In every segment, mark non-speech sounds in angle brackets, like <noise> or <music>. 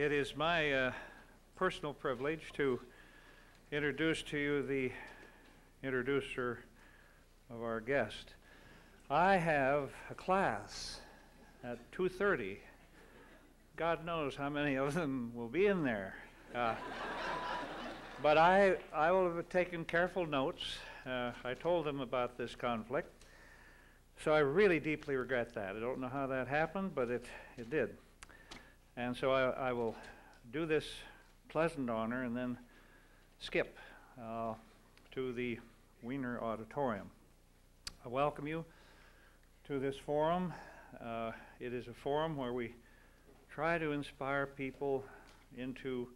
It is my uh, personal privilege to introduce to you the introducer of our guest. I have a class at 2:30. God knows how many of them will be in there. Uh, but I, I will have taken careful notes. Uh, I told them about this conflict. So I really deeply regret that. I don't know how that happened, but it, it did. And so I, I will do this pleasant honor and then skip uh, to the Wiener Auditorium. I welcome you to this forum. Uh, it is a forum where we try to inspire people into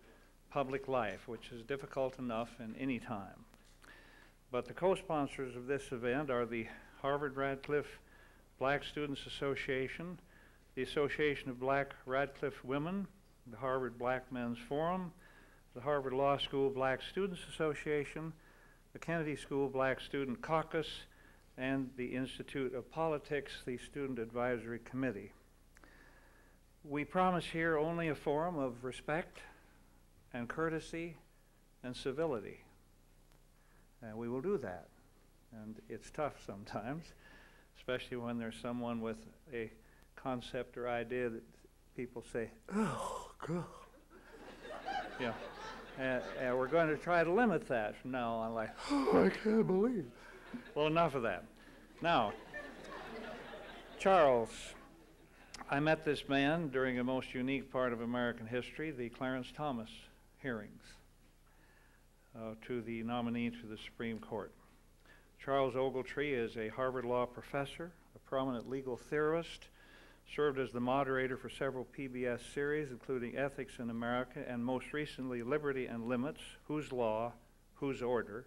public life, which is difficult enough in any time. But the co-sponsors of this event are the Harvard Radcliffe Black Students Association, the Association of Black Radcliffe Women, the Harvard Black Men's Forum, the Harvard Law School Black Students Association, the Kennedy School Black Student Caucus, and the Institute of Politics, the Student Advisory Committee. We promise here only a forum of respect and courtesy and civility. And we will do that. And it's tough sometimes, <laughs> especially when there's someone with a concept or idea that people say, oh, God. yeah. And, and, we're going to try to limit that from now on, like, oh, I can't believe. Well, enough of that. Now, Charles, I met this man during a most unique part of American history, the Clarence Thomas hearings uh, to the nominee to the Supreme Court. Charles Ogletree is a Harvard Law professor, a prominent legal theorist, served as the moderator for several PBS series, including Ethics in America, and most recently, Liberty and Limits Whose Law, Whose Order.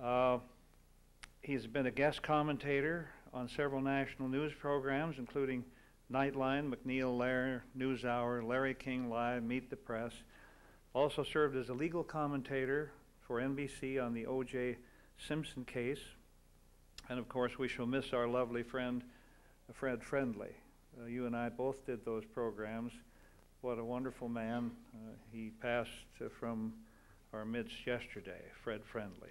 Uh, he's been a guest commentator on several national news programs, including Nightline, MacNeil Lehrer NewsHour, Larry King Live, Meet the Press. Also served as a legal commentator for NBC on the O.J. Simpson case. And of course, we shall miss our lovely friend, Fred Friendly. Uh, you and I both did those programs. What a wonderful man. Uh, he passed uh, from our midst yesterday, Fred Friendly.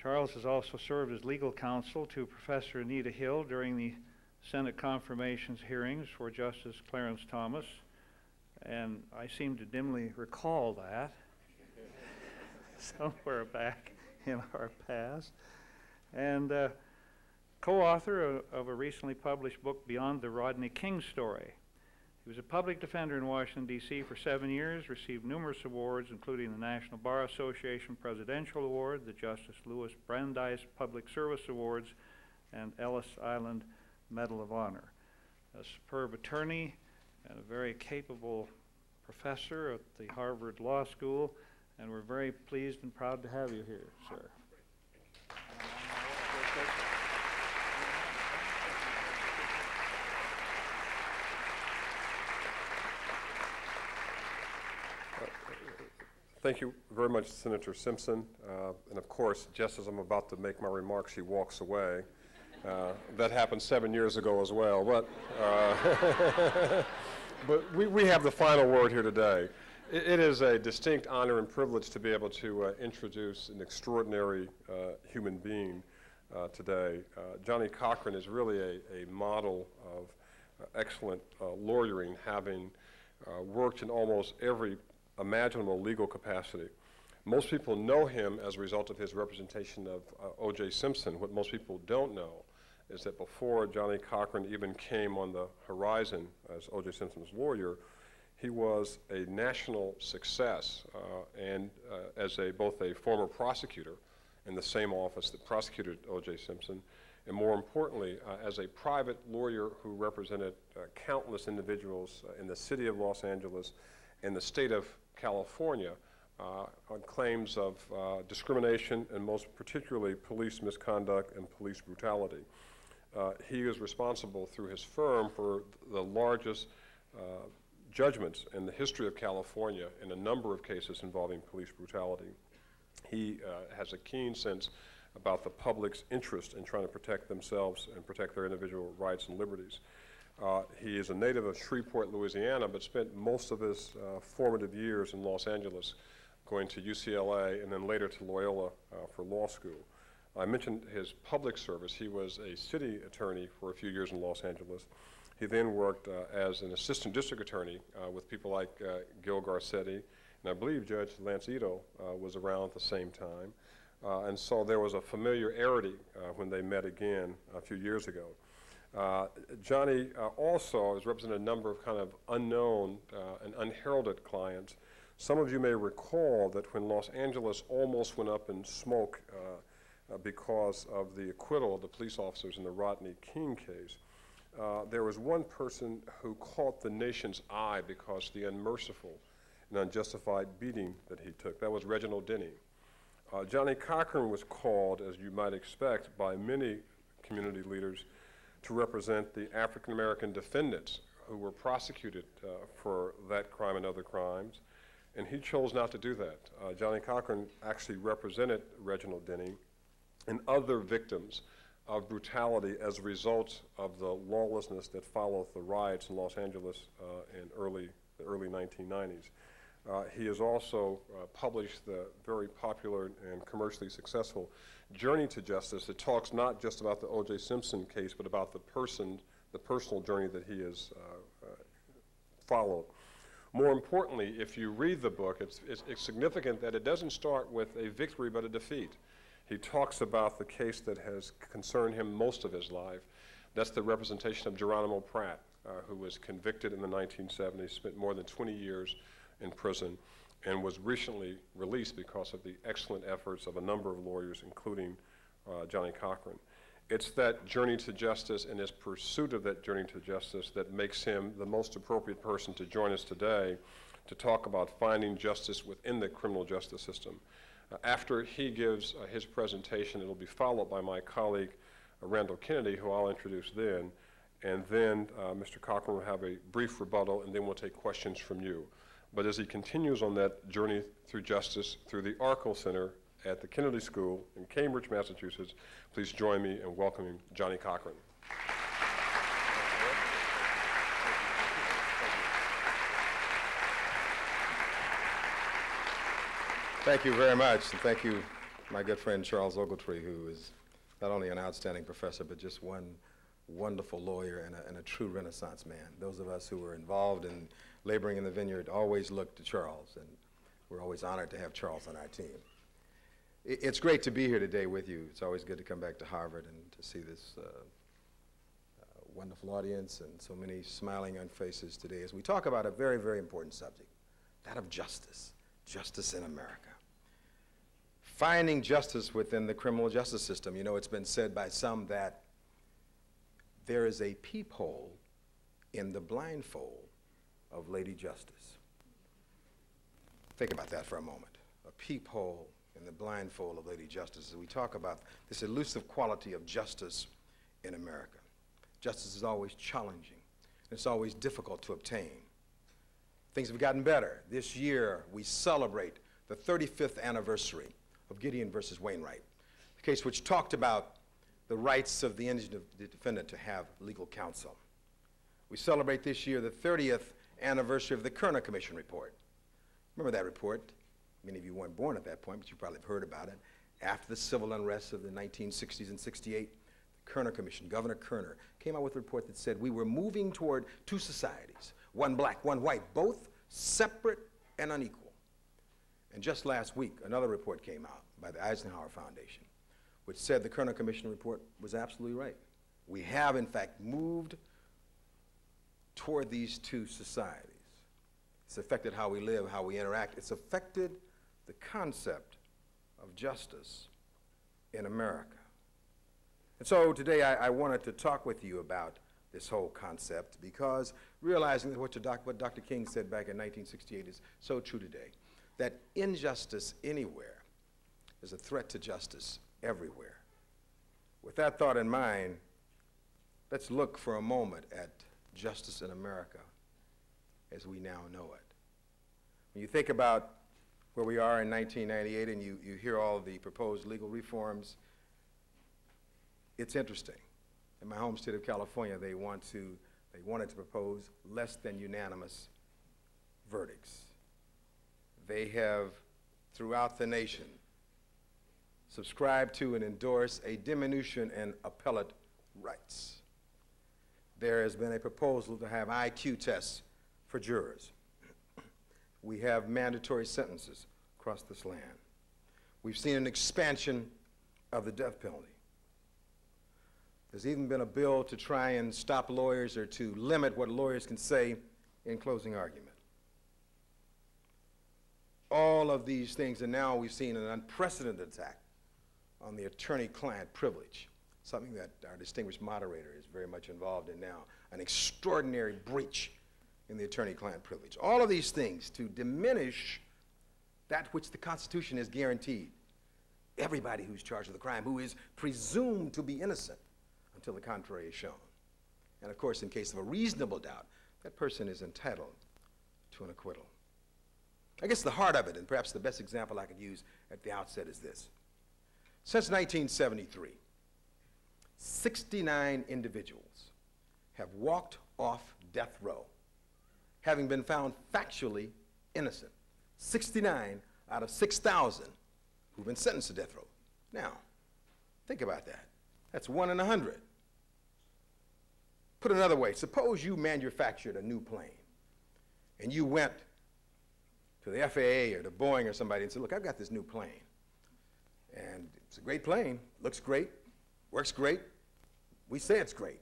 Charles has also served as legal counsel to Professor Anita Hill during the Senate confirmations hearings for Justice Clarence Thomas, and I seem to dimly recall that <laughs> somewhere back in our past. And uh, co author of, of, a recently published book, Beyond the Rodney King Story. He was a public defender in Washington, D.C. for seven years, received numerous awards, including the National Bar Association Presidential Award, the Justice Louis Brandeis Public Service Awards, and Ellis Island Medal of Honor. A superb attorney and a very capable professor at the Harvard Law School, and we're very pleased and proud to have you here, sir. Thank you very much, Senator Simpson. Uh, and of course, just as I'm about to make my remarks, she walks away. Uh, that happened seven years ago as well. But, uh, <laughs> but we, we have the final word here today. It, it is a distinct honor and privilege to be able to uh, introduce an extraordinary uh, human being uh, today. Johnnie Cochran is really a, a model of excellent lawyering, having worked in almost every imaginable legal capacity. Most people know him as a result of his representation of uh, O.J. Simpson. What most people don't know is that before Johnnie Cochran even came on the horizon as O.J. Simpson's lawyer, he was a national success uh, and uh, as a, both a former prosecutor in the same office that prosecuted O.J. Simpson, and more importantly, uh, as a private lawyer who represented uh, countless individuals uh, in the city of Los Angeles and the state of California uh, on claims of uh, discrimination and most particularly police misconduct and police brutality. Uh, he is responsible through his firm for the largest uh, judgments in the history of California in a number of cases involving police brutality. He uh, has a keen sense about the public's interest in trying to protect themselves and protect their individual rights and liberties. Uh, He is a native of Shreveport, Louisiana, but spent most of his uh, formative years in Los Angeles, going to UCLA and then later to Loyola uh, for law school. I mentioned his public service. He was a city attorney for a few years in Los Angeles. He then worked uh, as an assistant district attorney uh, with people like uh, Gil Garcetti, and I believe Judge Lance Ito was around at the same time. And so there was a familiarity when they met again a few years ago. Uh, Johnnie uh, also has represented a number of kind of unknown uh, and unheralded clients. Some of you may recall that when Los Angeles almost went up in smoke uh, uh, because of the acquittal of the police officers in the Rodney King case, uh, there was one person who caught the nation's eye because the unmerciful and unjustified beating that he took. That was Reginald Denny. Johnnie Cochran was called, as you might expect, by many community leaders to represent the African American defendants who were prosecuted uh, for that crime and other crimes, and he chose not to do that. Uh, Johnnie Cochran actually represented Reginald Denny and other victims of brutality as a result of the lawlessness that followed the riots in Los Angeles uh, in early, the early 1990s. Uh, he has also uh, published the very popular and commercially successful Journey to Justice. It talks not just about the O.J. Simpson case, but about the person, the personal journey that he has uh, uh, followed. More importantly, if you read the book, it's, it's, it's significant that it doesn't start with a victory but a defeat. He talks about the case that has concerned him most of his life. That's the representation of Geronimo Pratt, uh, who was convicted in the 1970s, spent more than 20 years in prison, and was recently released because of the excellent efforts of a number of lawyers, including uh, Johnnie Cochran. It's that journey to justice and his pursuit of that journey to justice that makes him the most appropriate person to join us today to talk about finding justice within the criminal justice system. Uh, after he gives uh, his presentation, it'll be followed by my colleague uh, Randall Kennedy, who I'll introduce then, and then uh, Mr. Cochran will have a brief rebuttal, and then we'll take questions from you. But as he continues on that journey through justice through the Arkell Center at the Kennedy School in Cambridge, Massachusetts, please join me in welcoming Johnnie Cochran. Thank you very much, and thank you, my good friend Charles Ogletree, who is not only an outstanding professor, but just one wonderful lawyer and a, and a true Renaissance man. Those of us who were involved in laboring in the vineyard always looked to Charles, and we're always honored to have Charles on our team. It's great to be here today with you. It's always good to come back to Harvard and to see this uh, uh, wonderful audience and so many smiling young faces today as we talk about a very, very important subject, that of justice, justice in America. Finding justice within the criminal justice system. You know, it's been said by some that there is a peephole in the blindfold of Lady Justice. Think about that for a moment. A peephole in the blindfold of Lady Justice as we talk about this elusive quality of justice in America. Justice is always challenging. It's always difficult to obtain. Things have gotten better. This year, we celebrate the 35th anniversary of Gideon versus Wainwright, the case which talked about the rights of the indigent defendant to have legal counsel. We celebrate this year the 30th anniversary of the Kerner Commission report. Remember that report? Many of you weren't born at that point, but you probably have heard about it. After the civil unrest of the 1960s and 68, the Kerner Commission, Governor Kerner, came out with a report that said we were moving toward two societies, one black, one white, both separate and unequal. And just last week, another report came out by the Eisenhower Foundation, which said the Kerner Commission report was absolutely right. We have, in fact, moved toward these two societies. It's affected how we live, how we interact. It's affected the concept of justice in America. And so today I, I wanted to talk with you about this whole concept because realizing that what, doc, what Dr. King said back in 1968 is so true today, that injustice anywhere is a threat to justice everywhere. With that thought in mind, let's look for a moment at justice in America as we now know it. When you think about where we are in 1998 and you, you hear all the proposed legal reforms, it's interesting. In my home state of California, they want to They wanted to propose less than unanimous verdicts. They have, throughout the nation, subscribed to and endorsed a diminution in appellate rights. There has been a proposal to have IQ tests for jurors. We have mandatory sentences across this land. We've seen an expansion of the death penalty. There's even been a bill to try and stop lawyers or to limit what lawyers can say in closing argument. All of these things, and now we've seen an unprecedented attack on the attorney-client privilege, something that our distinguished moderator is very much involved in now, an extraordinary breach in the attorney-client privilege. All of these things to diminish that which the Constitution has guaranteed. Everybody who's charged with a crime, who is presumed to be innocent until the contrary is shown. And of course, in case of a reasonable doubt, that person is entitled to an acquittal. I guess the heart of it, and perhaps the best example I could use at the outset, is this. Since 1973, 69 individuals have walked off death row, having been found factually innocent. 69 out of 6,000 who've been sentenced to death row. Now, think about that. That's one in a hundred. Put another way, suppose you manufactured a new plane and you went to the FAA or to Boeing or somebody and said, look, I've got this new plane. And it's a great plane, looks great, works great. We say it's great,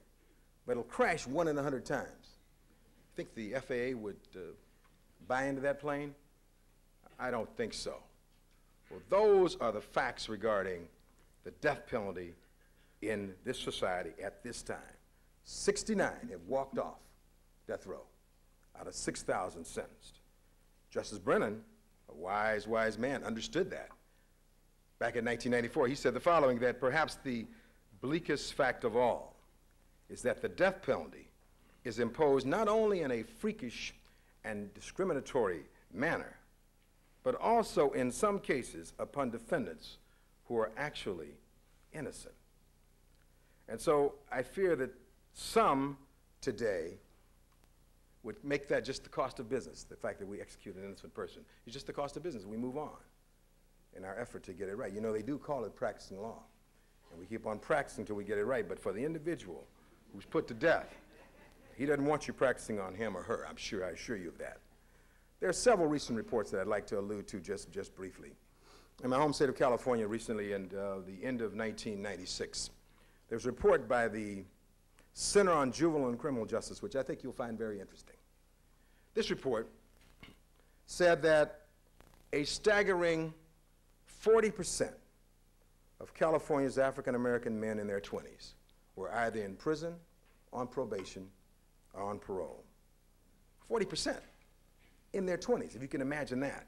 but it'll crash one in a hundred times. Think the FAA would uh, buy into that plane? I don't think so. Well, those are the facts regarding the death penalty in this society at this time. 69 have walked off death row out of 6,000 sentenced. Justice Brennan, a wise, wise man, understood that. Back in 1994, he said the following that perhaps the bleakest fact of all is that the death penalty is imposed not only in a freakish and discriminatory manner, but also in some cases upon defendants who are actually innocent. And so I fear that some today would make that just the cost of business, the fact that we execute an innocent person. It's just the cost of business. We move on in our effort to get it right. You know, they do call it practicing law. And we keep on practicing until we get it right. But for the individual who's put to death, he doesn't want you practicing on him or her. I'm sure, I assure you of that. There are several recent reports that I'd like to allude to just, just briefly. In my home state of California recently, in uh, the end of 1996, there was a report by the Center on Juvenile and Criminal Justice, which I think you'll find very interesting. This report said that a staggering 40% of California's African American men in their 20s were either in prison, on probation, or on parole. 40% in their 20s, if you can imagine that.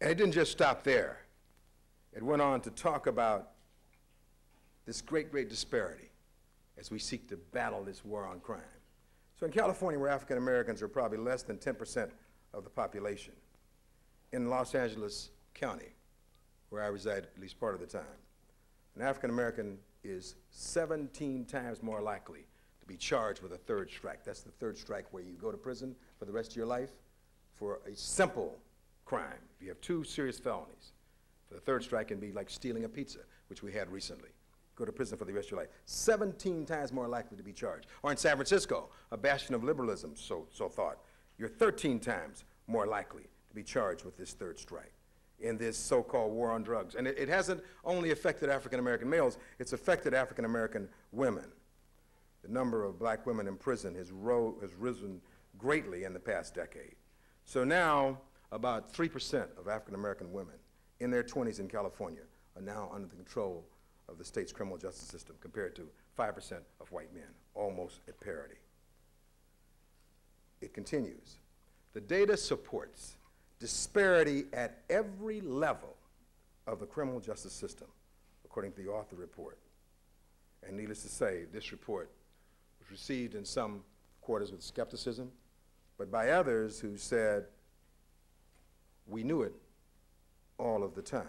And it didn't just stop there. It went on to talk about this great, great disparity as we seek to battle this war on crime. So in California, where African Americans are probably less than 10% of the population, in Los Angeles County, where I reside at least part of the time, an African American is 17 times more likely to be charged with a third strike. That's the third strike where you go to prison for the rest of your life for a simple crime. If you have two serious felonies, the third strike can be like stealing a pizza, which we had recently. Go to prison for the rest of your life. 17 times more likely to be charged. Or in San Francisco, a bastion of liberalism, so, so thought, you're 13 times more likely to be charged with this third strike in this so-called war on drugs. And it, it hasn't only affected African American males, it's affected African American women. The number of black women in prison has, has risen greatly in the past decade. So now, about 3% of African American women in their 20s in California are now under the control of the state's criminal justice system compared to 5% of white men, almost at parity. It continues. The data supports disparity at every level of the criminal justice system, according to the author report. And needless to say, this report was received in some quarters with skepticism, but by others who said, we knew it all of the time.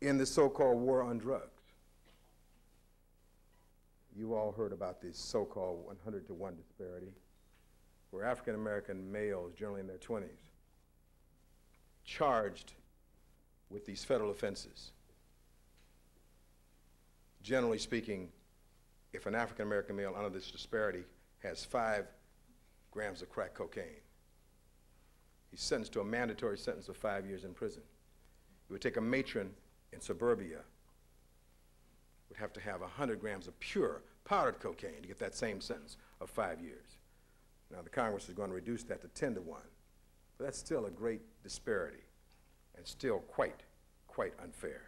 In the so called war on drugs, you all heard about this so-called 100 to 1 disparity, where African American males, generally in their 20s, charged with these federal offenses. Generally speaking, if an African American male under this disparity has five grams of crack cocaine, he's sentenced to a mandatory sentence of five years in prison. It would take a matron in suburbia would have to have 100 grams of pure powdered cocaine to get that same sentence of five years. Now, the Congress is going to reduce that to 10 to 1, but that's still a great disparity and still quite, quite unfair.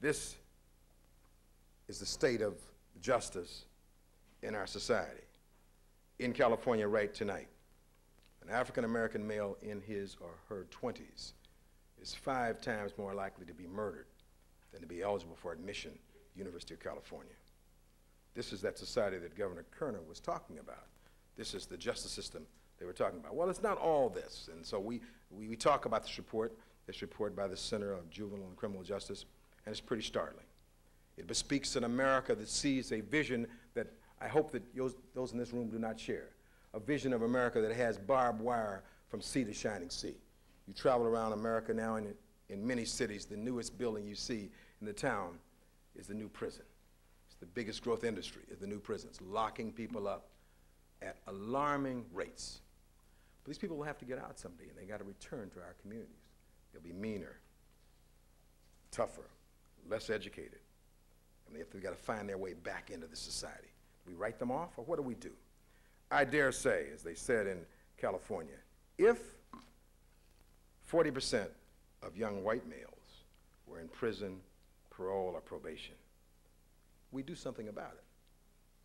This is the state of justice in our society. In California right tonight, an African American male in his or her 20s is five times more likely to be murdered than to be eligible for admission to University of California. This is that society that Governor Kerner was talking about. This is the justice system they were talking about. Well, it's not all this. And so we, we, we talk about this report, this report by the Center of Juvenile and Criminal Justice, and it's pretty startling. It bespeaks an America that sees a vision that I hope that those, those in this room do not share. A vision of America that has barbed wire from sea to shining sea. You travel around America now, and in many cities, the newest building you see in the town is the new prison. It's the biggest growth industry is the new prisons, locking people up at alarming rates. These people will have to get out someday, and they got to return to our communities. They'll be meaner, tougher, less educated, and they've got to find their way back into the society. Do we write them off, or what do we do? I dare say, as they said in California, if 40% of young white males were in prison, parole, or probation, we do something about it.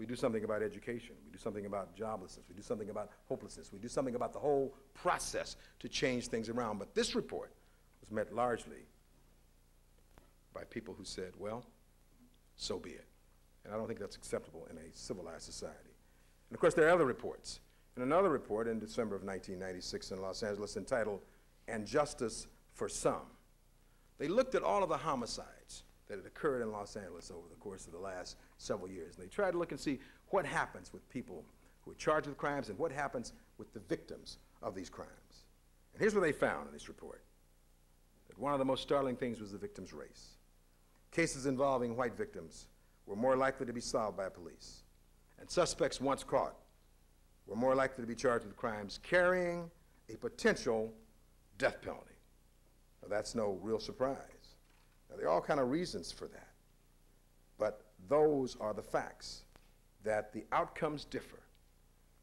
We do something about education. We do something about joblessness. We do something about hopelessness. We do something about the whole process to change things around. But this report was met largely by people who said, well, so be it. And I don't think that's acceptable in a civilized society. And of course, there are other reports. In another report in December of 1996 in Los Angeles entitled, And Justice for Some, they looked at all of the homicides that had occurred in Los Angeles over the course of the last several years. And they tried to look and see what happens with people who are charged with crimes and what happens with the victims of these crimes. And here's what they found in this report that one of the most startling things was the victim's race. Cases involving white victims were more likely to be solved by police, and suspects once caught were more likely to be charged with crimes carrying a potential death penalty. Now, that's no real surprise. Now, there are all kind of reasons for that, but those are the facts that the outcomes differ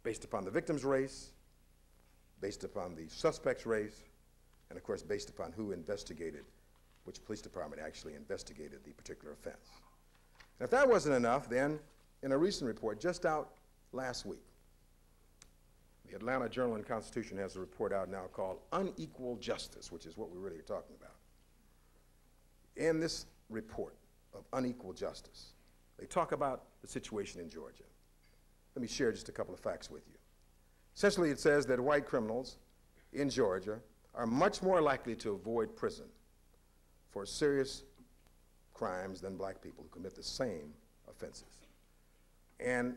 based upon the victim's race, based upon the suspect's race, and of course based upon who investigated, which police department actually investigated the particular offense. And if that wasn't enough, then in a recent report just out last week, the Atlanta Journal and Constitution has a report out now called Unequal Justice, which is what we're really talking about. In this report of unequal justice, they talk about the situation in Georgia. Let me share just a couple of facts with you. Essentially, it says that white criminals in Georgia are much more likely to avoid prison for serious crimes than black people who commit the same offenses. And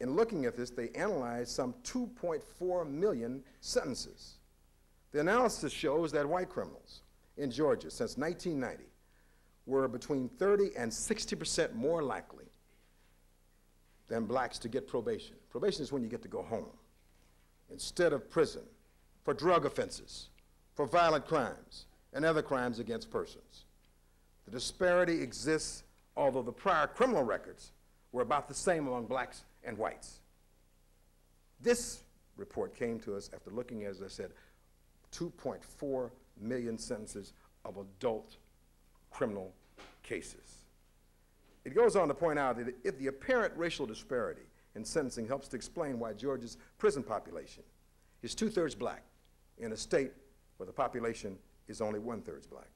in looking at this, they analyzed some 2.4 million sentences. The analysis shows that white criminals in Georgia since 1990 were between 30 and 60 percent more likely than blacks to get probation. Probation is when you get to go home instead of prison for drug offenses, for violent crimes, and other crimes against persons. The disparity exists, although the prior criminal records were about the same among blacks and whites. This report came to us after looking, as I said, 2.4 million sentences of adult criminal cases. It goes on to point out that if the apparent racial disparity in sentencing helps to explain why Georgia's prison population is two thirds black in a state where the population is only one third black.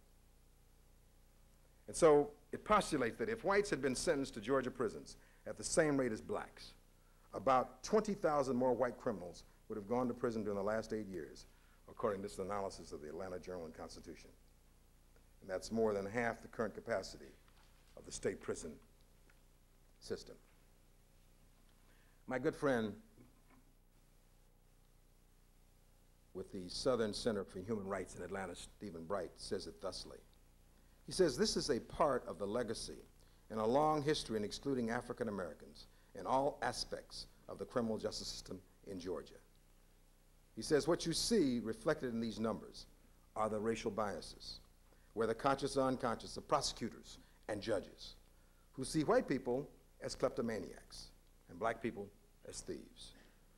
And so it postulates that if whites had been sentenced to Georgia prisons at the same rate as blacks, about 20,000 more white criminals would have gone to prison during the last eight years, according to this analysis of the Atlanta Journal and Constitution. And that's more than half the current capacity of the state prison system. My good friend with the Southern Center for Human Rights in Atlanta, Stephen Bright, says it thusly. He says, This is a part of the legacy and a long history in excluding African Americans in all aspects of the criminal justice system in Georgia. He says, What you see reflected in these numbers are the racial biases, whether conscious or unconscious, of prosecutors and judges who see white people as kleptomaniacs and black people as thieves,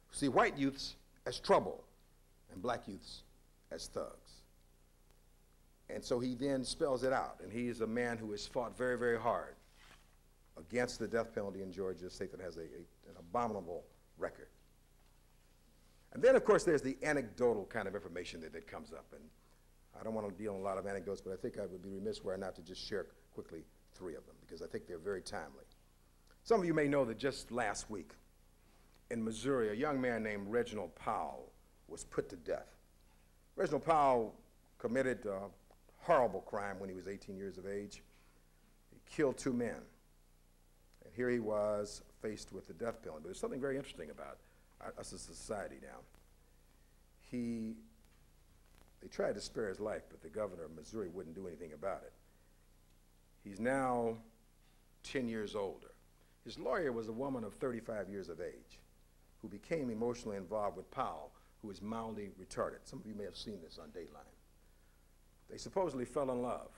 who see white youths as trouble and black youths as thugs. And so he then spells it out, and he is a man who has fought very, very hard against the death penalty in Georgia, a state that has a, a, an abominable record. And then, of course, there's the anecdotal kind of information that, that comes up. And I don't want to deal in a lot of anecdotes, but I think I would be remiss were I not to just share quickly three of them, because I think they're very timely. Some of you may know that just last week in Missouri, a young man named Reginald Powell was put to death. Reginald Powell committed a horrible crime when he was 18 years of age. He killed two men. And here he was faced with the death penalty. But there's something very interesting about us as a society now. He, they tried to spare his life, but the governor of Missouri wouldn't do anything about it. He's now 10 years older. His lawyer was a woman of 35 years of age who became emotionally involved with Powell, who is mildly retarded. Some of you may have seen this on Dateline. They supposedly fell in love.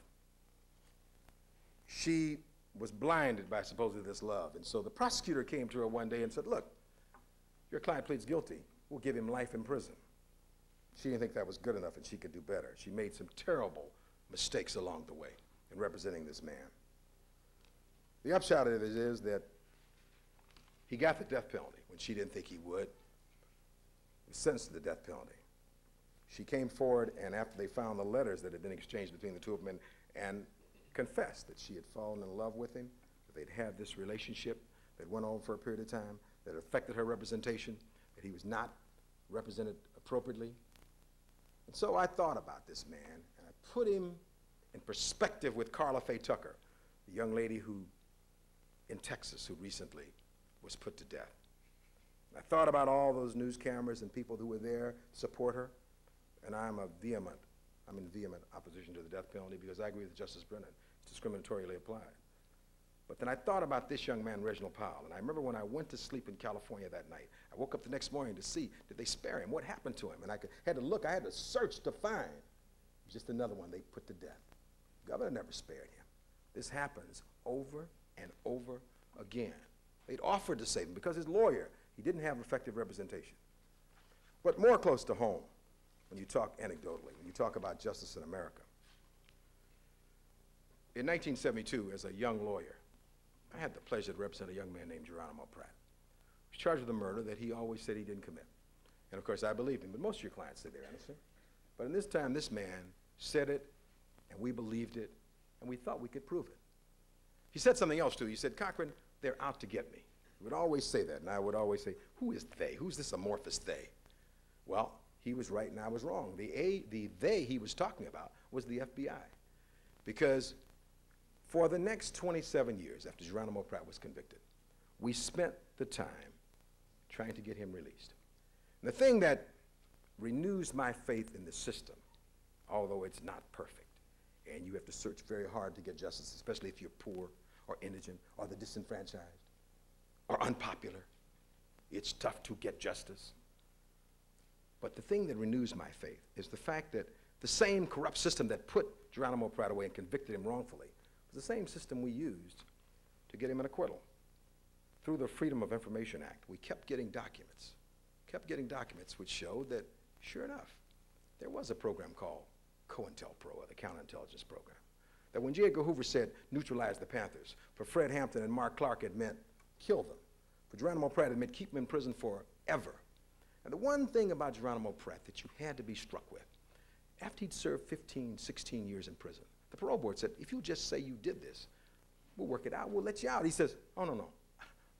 She was blinded by supposedly this love. And so the prosecutor came to her one day and said, Look, your client pleads guilty. We'll give him life in prison. She didn't think that was good enough and she could do better. She made some terrible mistakes along the way in representing this man. The upshot of it is that he got the death penalty when she didn't think he would. He was sentenced to the death penalty. She came forward, and after they found the letters that had been exchanged between the two of them, and, and confessed that she had fallen in love with him, that they'd had this relationship that went on for a period of time, that affected her representation, that he was not represented appropriately. And so I thought about this man, and I put him in perspective with Karla Faye Tucker, the young lady who, in Texas, who recently was put to death. I thought about all those news cameras and people who were there support her, and I'm a vehement, I'm in vehement opposition to the death penalty because I agree with Justice Brennan. It's discriminatorily applied. But then I thought about this young man, Reginald Powell, and I remember when I went to sleep in California that night, I woke up the next morning to see, did they spare him? What happened to him? And I could, had to look, I had to search to find just another one they put to death. Governor never spared him. This happens over and over again. They'd offered to save him because his lawyer, he didn't have effective representation. But more close to home, when you talk anecdotally, when you talk about justice in America. In 1972, as a young lawyer, I had the pleasure to represent a young man named Geronimo Pratt. He was charged with a murder that he always said he didn't commit. And of course, I believed him, but most of your clients say they're innocent. But in this time, this man said it, and we believed it, and we thought we could prove it. He said something else, too. He said, Cochran, they're out to get me. He would always say that, and I would always say, who is they? Who's this amorphous they? Well, he was right and I was wrong. The, a, the they he was talking about was the FBI. Because for the next 27 years after Geronimo Pratt was convicted, we spent the time trying to get him released. And the thing that renews my faith in the system, although it's not perfect, and you have to search very hard to get justice, especially if you're poor or indigent or the disenfranchised or unpopular. It's tough to get justice. But the thing that renews my faith is the fact that the same corrupt system that put Geronimo Pratt away and convicted him wrongfully was the same system we used to get him an acquittal. Through the Freedom of Information Act, we kept getting documents, kept getting documents which showed that, sure enough, there was a program called COINTELPRO, or the Counterintelligence Program. That when J. Edgar Hoover said neutralize the Panthers, for Fred Hampton and Mark Clark it meant kill them. For Geronimo Pratt it meant keep them in prison forever. And the one thing about Geronimo Pratt that you had to be struck with, after he'd served 15, 16 years in prison, the parole board said, if you just say you did this, we'll work it out, we'll let you out. He says, oh, no, no,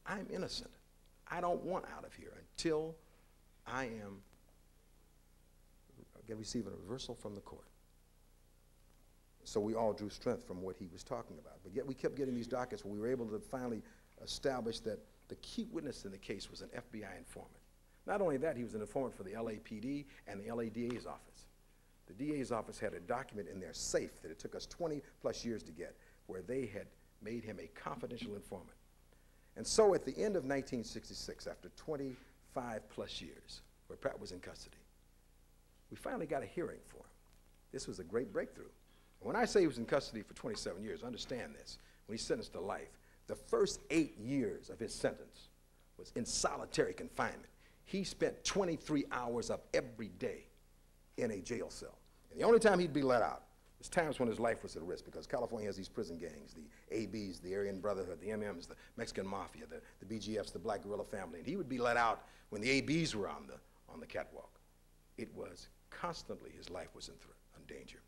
I'm innocent. I don't want out of here until I am, I receive a reversal from the court. So we all drew strength from what he was talking about. But yet we kept getting these dockets where we were able to finally establish that the key witness in the case was an FBI informant. Not only that, he was an informant for the LAPD and the LADA's office. The DA's office had a document in their safe that it took us 20 plus years to get, where they had made him a confidential informant. And so at the end of 1966, after 25 plus years, where Pratt was in custody, we finally got a hearing for him. This was a great breakthrough. When I say he was in custody for 27 years, understand this. When he's sentenced to life, the first eight years of his sentence was in solitary confinement. He spent 23 hours of every day in a jail cell. And the only time he'd be let out was times when his life was at risk because California has these prison gangs, the ABs, the Aryan Brotherhood, the MMs, the Mexican Mafia, the, the BGFs, the Black Guerrilla Family. And he would be let out when the ABs were on the, on the catwalk. It was constantly his life was in, in danger.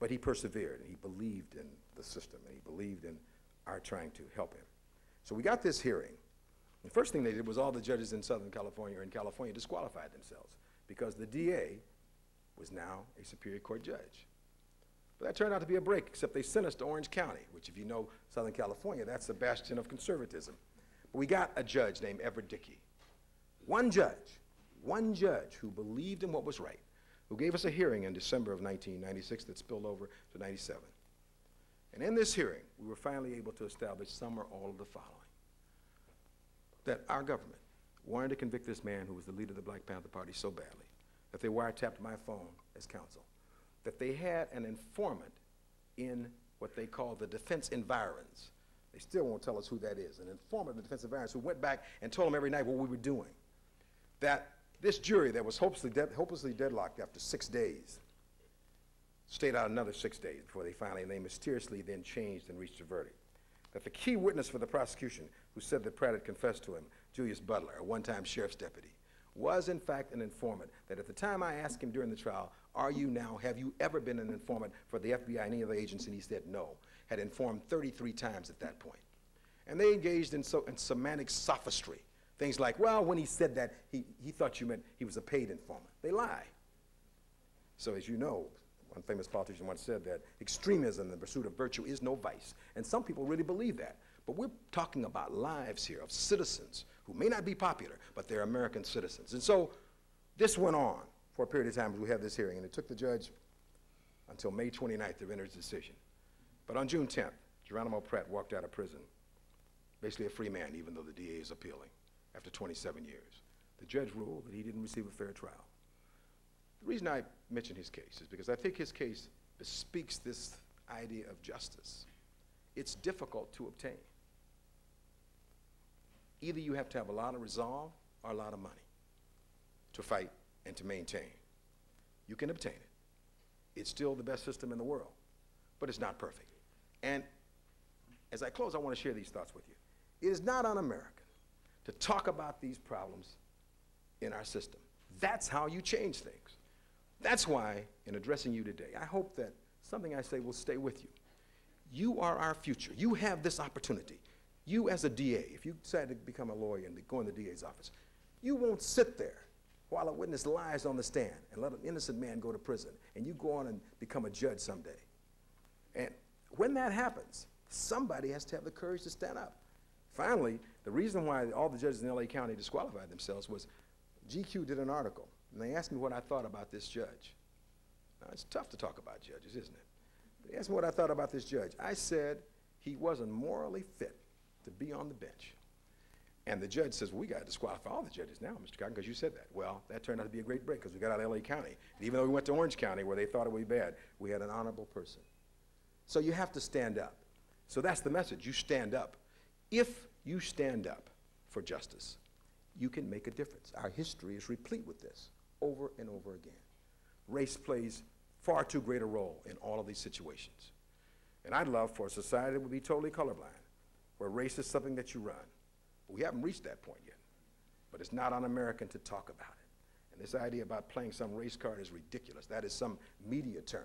But he persevered and he believed in the system and he believed in our trying to help him. So we got this hearing. The first thing they did was all the judges in Southern California or in California disqualified themselves because the DA was now a Superior Court judge. But that turned out to be a break, except they sent us to Orange County, which, if you know Southern California, that's the bastion of conservatism. But we got a judge named Everett Dickey. One judge, one judge who believed in what was right, who gave us a hearing in December of 1996 that spilled over to 97. And in this hearing, we were finally able to establish some or all of the following. That our government wanted to convict this man who was the leader of the Black Panther Party so badly that they wiretapped my phone as counsel, that they had an informant in what they call the defense environs. They still won't tell us who that is, an informant in the defense environs who went back and told them every night what we were doing. That this jury that was hopelessly, hopelessly deadlocked after six days stayed out another six days before they finally, and they mysteriously then changed and reached a verdict. That the key witness for the prosecution, who said that Pratt had confessed to him, Julius Butler, a one-time sheriff's deputy, was in fact an informant. That at the time I asked him during the trial, are you now, have you ever been an informant for the FBI any other agency? And he said no. Had informed 33 times at that point. And they engaged in, so, in semantic sophistry. Things like, well, when he said that, he, he thought you meant he was a paid informant. They lie. So as you know, one famous politician once said that extremism in the pursuit of virtue is no vice. And some people really believe that. But we're talking about lives here of citizens who may not be popular, but they're American citizens. And so this went on for a period of time as we had this hearing, and it took the judge until May 29th to render his decision. But on June 10th, Geronimo Pratt walked out of prison, basically a free man, even though the DA is appealing, after 27 years. The judge ruled that he didn't receive a fair trial. The reason I mention his case is because I think his case bespeaks this idea of justice. It's difficult to obtain. Either you have to have a lot of resolve or a lot of money to fight and to maintain. You can obtain it. It's still the best system in the world, but it's not perfect. And as I close, I want to share these thoughts with you. It is not un-American to talk about these problems in our system. That's how you change things. That's why, in addressing you today, I hope that something I say will stay with you. You are our future. You have this opportunity. You, as a DA, if you decide to become a lawyer and go in the DA's office, you won't sit there while a witness lies on the stand and let an innocent man go to prison, and you go on and become a judge someday. And when that happens, somebody has to have the courage to stand up. Finally, the reason why all the judges in LA County disqualified themselves was GQ did an article, and they asked me what I thought about this judge. Now, it's tough to talk about judges, isn't it? They asked me what I thought about this judge. I said he wasn't morally fit to be on the bench. And the judge says, well, we got to disqualify all the judges now, Mr. Cochran, because you said that. Well, that turned out to be a great break because we got out of LA County. And even though we went to Orange County where they thought it would be bad, we had an honorable person. So you have to stand up. So that's the message. You stand up. If you stand up for justice, you can make a difference. Our history is replete with this over and over again. Race plays far too great a role in all of these situations. And I'd love for a society that would be totally colorblind, where race is something that you run. We haven't reached that point yet. But it's not un-American to talk about it. And this idea about playing some race card is ridiculous. That is some media term.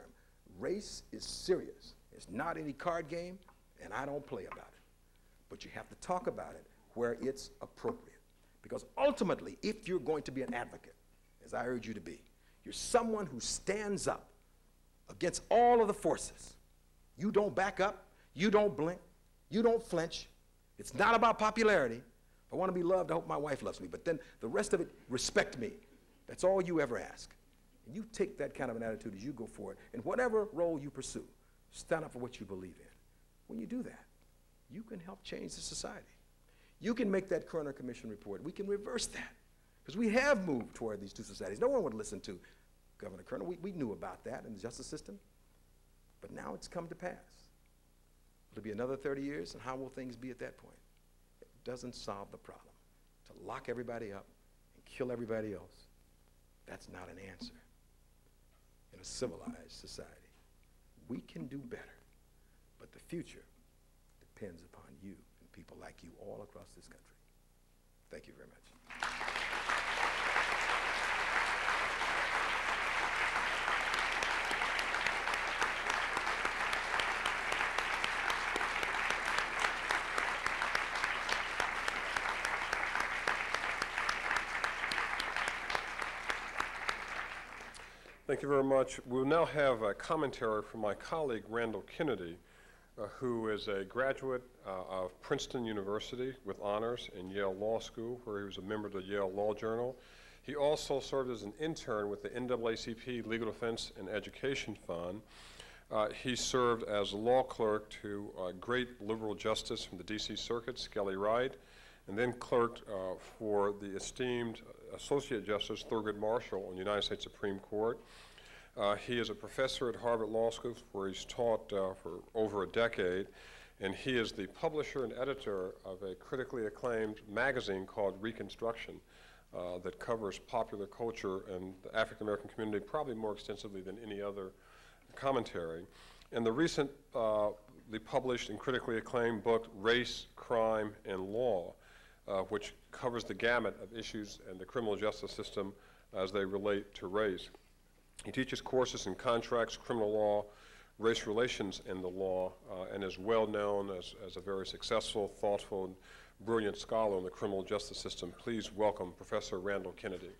Race is serious. It's not any card game, and I don't play about it. But you have to talk about it where it's appropriate. Because ultimately, if you're going to be an advocate, as I urge you to be, you're someone who stands up against all of the forces. You don't back up, you don't blink, you don't flinch, It's not about popularity. I want to be loved, I hope my wife loves me. But then the rest of it, respect me. That's all you ever ask. And you take that kind of an attitude as you go forward in whatever role you pursue. Stand up for what you believe in. When you do that, you can help change the society. You can make that Kerner Commission report. We can reverse that. Because we have moved toward these two societies. No one would listen to Governor Kerner. We, we knew about that in the justice system. But now it's come to pass. Will it be another 30 years? And how will things be at that point? It doesn't solve the problem. To lock everybody up and kill everybody else, that's not an answer in a civilized society. We can do better, but the future depends upon you and people like you all across this country. Thank you very much. Thank you very much. We'll now have a commentary from my colleague Randall Kennedy, uh, who is a graduate uh, of Princeton University with honors in Yale Law School, where he was a member of the Yale Law Journal. He also served as an intern with the NAACP Legal Defense and Education Fund. Uh, he served as a law clerk to uh, great liberal justice from the D.C. Circuit, Skelly Wright, and then clerked uh, for the esteemed Associate Justice Thurgood Marshall on the United States Supreme Court. Uh, he is a professor at Harvard Law School, where he's taught uh, for over a decade, and he is the publisher and editor of a critically acclaimed magazine called Reconstruction uh, that covers popular culture and the African American community probably more extensively than any other commentary. And the recently uh, published and critically acclaimed book, Race, Crime, and Law, uh, which covers the gamut of issues and the criminal justice system as they relate to race. He teaches courses in contracts, criminal law, race relations in the law, uh, and is well known as, as a very successful, thoughtful, and brilliant scholar in the criminal justice system. Please welcome Professor Randall Kennedy.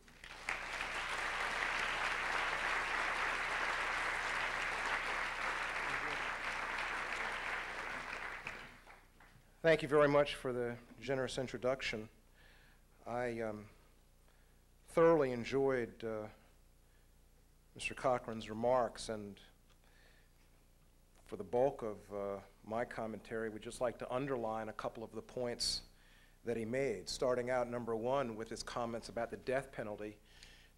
Thank you very much for the generous introduction. I um, thoroughly enjoyed uh, Mr. Cochran's remarks, and for the bulk of uh, my commentary, we'd just like to underline a couple of the points that he made. Starting out, number one, with his comments about the death penalty.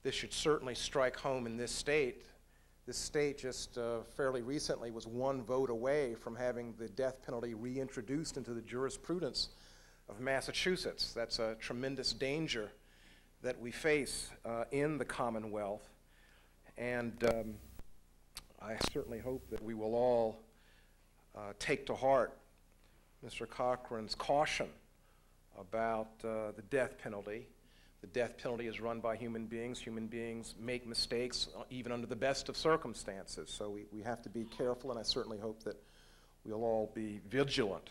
This should certainly strike home in this state this state just uh, fairly recently was one vote away from having the death penalty reintroduced into the jurisprudence of Massachusetts. That's a tremendous danger that we face uh, in the Commonwealth. And um, I certainly hope that we will all uh, take to heart Mr. Cochran's caution about uh, the death penalty the death penalty is run by human beings. Human beings make mistakes uh, even under the best of circumstances. So we, we have to be careful, and I certainly hope that we'll all be vigilant.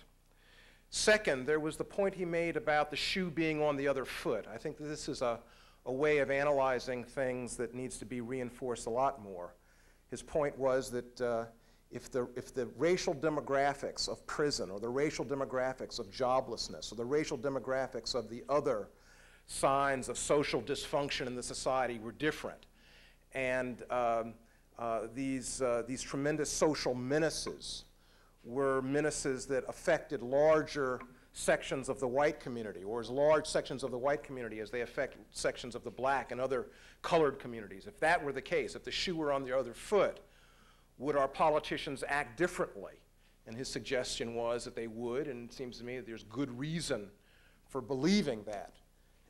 Second, there was the point he made about the shoe being on the other foot. I think this is a, a way of analyzing things that needs to be reinforced a lot more. His point was that uh, if, the, if the racial demographics of prison or the racial demographics of joblessness or the racial demographics of the other signs of social dysfunction in the society were different. And um, uh, these, uh, these tremendous social menaces were menaces that affected larger sections of the white community, or as large sections of the white community as they affect sections of the black and other colored communities. If that were the case, if the shoe were on the other foot, would our politicians act differently? And his suggestion was that they would, and it seems to me that there's good reason for believing that.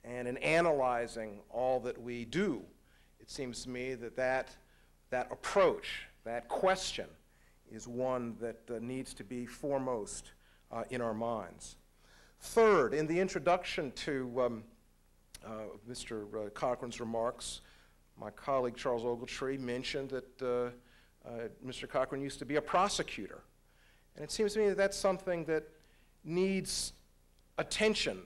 And in analyzing all that we do, it seems to me that that, that approach, that question, is one that uh, needs to be foremost uh, in our minds. Third, in the introduction to um, uh, Mr. Uh, Cochran's remarks, my colleague Charles Ogletree mentioned that uh, uh, Mr. Cochran used to be a prosecutor. And it seems to me that that's something that needs attention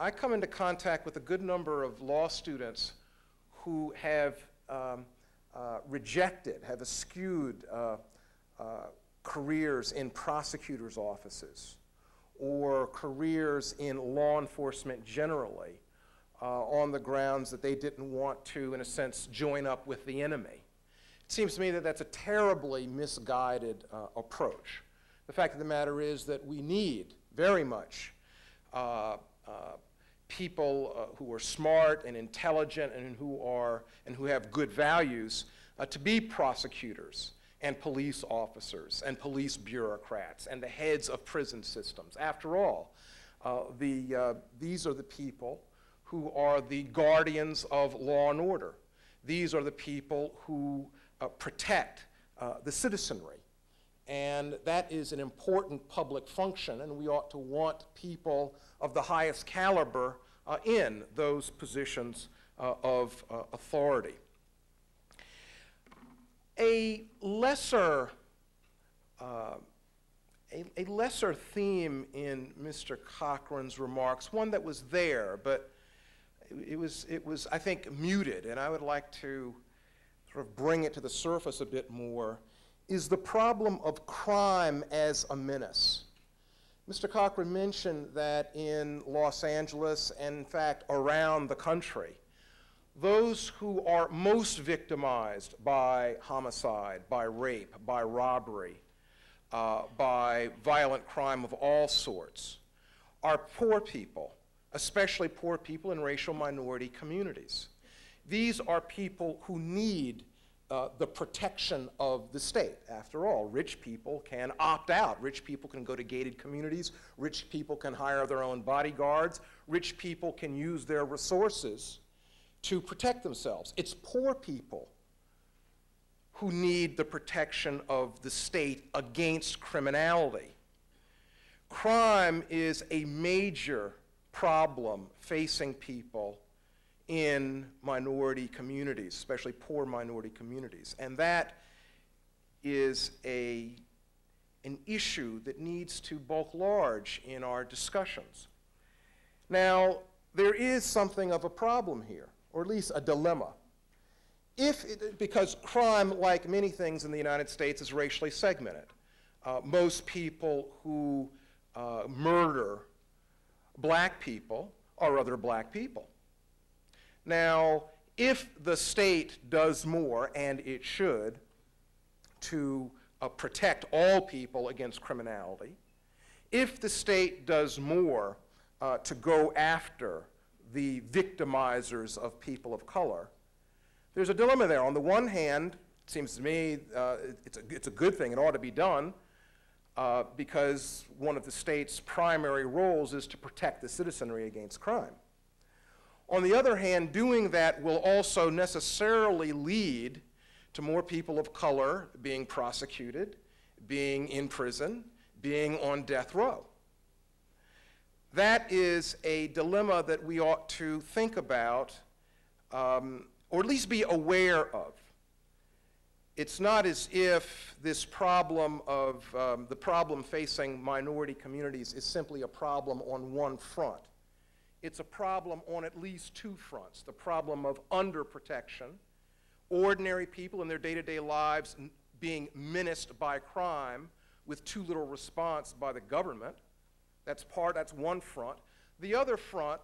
I come into contact with a good number of law students who have um, uh, rejected, have eschewed uh, uh, careers in prosecutors' offices or careers in law enforcement generally uh, on the grounds that they didn't want to, in a sense, join up with the enemy. It seems to me that that's a terribly misguided uh, approach. The fact of the matter is that we need very much uh, uh people uh, who are smart and intelligent and who are and who have good values uh, to be prosecutors and police officers and police bureaucrats and the heads of prison systems. After all, uh, the, uh, these are the people who are the guardians of law and order. These are the people who uh, protect uh, the citizenry. And that is an important public function, and we ought to want people of the highest caliber uh, in those positions uh, of authority. A lesser, uh, a, a, lesser theme in Mr. Cochran's remarks, one that was there, but it, was, it was, I think, muted, and I would like to sort of bring it to the surface a bit more, is the problem of crime as a menace. Mr. Cochran mentioned that in Los Angeles, and in fact around the country, those who are most victimized by homicide, by rape, by robbery, uh, by violent crime of all sorts, are poor people, especially poor people in racial minority communities. These are people who need uh, the protection of the state. After all, rich people can opt out. Rich people can go to gated communities. Rich people can hire their own bodyguards. Rich people can use their resources to protect themselves. It's poor people who need the protection of the state against criminality. Crime is a major problem facing people in minority communities, especially poor minority communities. And that is a, an issue that needs to bulk large in our discussions. Now, there is something of a problem here or at least a dilemma. If it, because crime, like many things in the United States, is racially segmented. Uh, most people who uh, murder black people are other black people. Now, if the state does more, and it should, to uh, protect all people against criminality, if the state does more uh, to go after the victimizers of people of color. There's a dilemma there. On the one hand, it seems to me uh, it's, a, it's a good thing, it ought to be done, uh, because one of the state's primary roles is to protect the citizenry against crime. On the other hand, doing that will also necessarily lead to more people of color being prosecuted, being in prison, being on death row. That is a dilemma that we ought to think about, um, or at least be aware of. It's not as if this problem of um, the problem facing minority communities is simply a problem on one front. It's a problem on at least two fronts the problem of underprotection, ordinary people in their day to day lives being menaced by crime with too little response by the government that's part, that's one front. The other front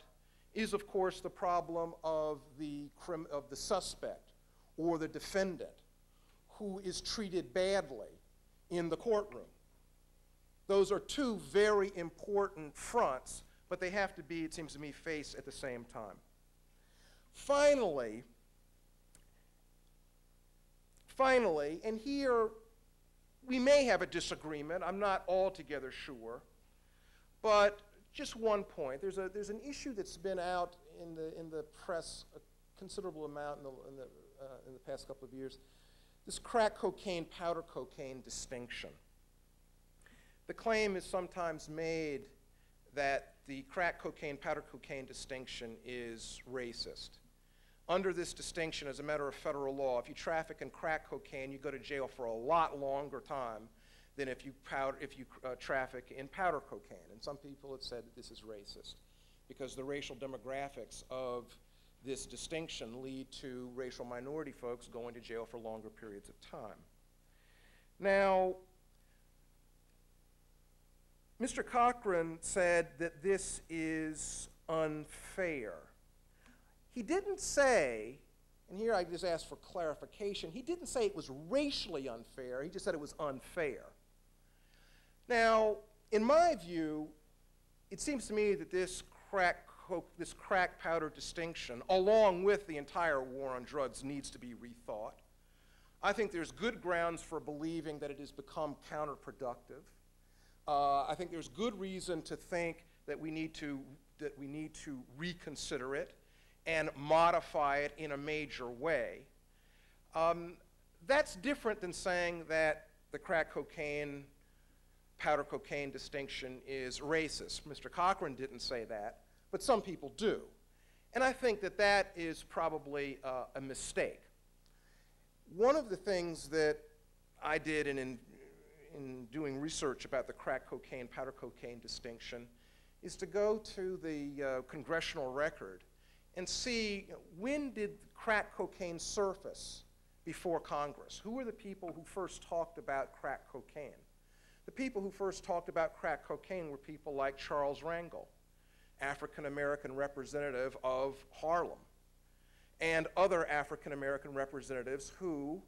is, of course, the problem of the, of the suspect or the defendant who is treated badly in the courtroom. Those are two very important fronts, but they have to be, it seems to me, face at the same time. Finally, finally, and here we may have a disagreement, I'm not altogether sure. But just one point. There's, a, there's an issue that's been out in the, in the press a considerable amount in the, in, the, uh, in the past couple of years. This crack cocaine, powder cocaine distinction. The claim is sometimes made that the crack cocaine, powder cocaine distinction is racist. Under this distinction, as a matter of federal law, if you traffic in crack cocaine, you go to jail for a lot longer time than if you, powder, if you uh, traffic in powder cocaine. And some people have said that this is racist because the racial demographics of this distinction lead to racial minority folks going to jail for longer periods of time. Now, Mr. Cochran said that this is unfair. He didn't say, and here I just ask for clarification, he didn't say it was racially unfair, he just said it was unfair. Now, in my view, it seems to me that this crack, this crack powder distinction, along with the entire war on drugs, needs to be rethought. I think there's good grounds for believing that it has become counterproductive. Uh, I think there's good reason to think that we need to that we need to reconsider it and modify it in a major way. Um, that's different than saying that the crack cocaine, powder cocaine distinction is racist. Mr. Cochran didn't say that, but some people do. And I think that that is probably uh, a mistake. One of the things that I did in, in, in doing research about the crack cocaine, powder cocaine distinction is to go to the uh, congressional record and see when did crack cocaine surface before Congress? Who were the people who first talked about crack cocaine? The people who first talked about crack cocaine were people like Charles Rangel, African American representative of Harlem, and other African American representatives who,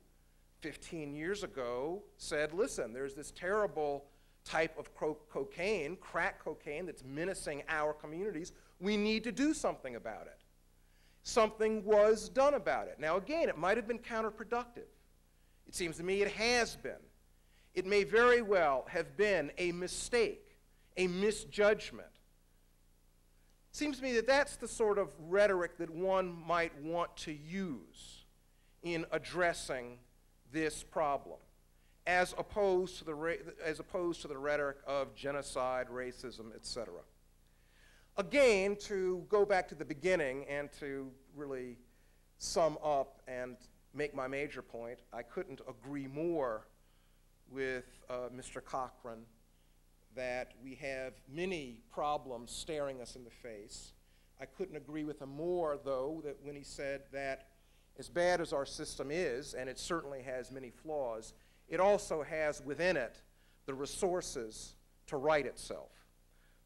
15 years ago, said, listen, there's this terrible type of co- cocaine, crack cocaine, that's menacing our communities. We need to do something about it. Something was done about it. Now, again, it might have been counterproductive. It seems to me it has been. It may very well have been a mistake, a misjudgment. It seems to me that that's the sort of rhetoric that one might want to use in addressing this problem as opposed to the, as opposed to the rhetoric of genocide, racism, etc. Again, to go back to the beginning and to really sum up and make my major point, I couldn't agree more with uh, Mr. Cochran that we have many problems staring us in the face. I couldn't agree with him more, though, that when he said that as bad as our system is, and it certainly has many flaws, it also has within it the resources to right itself.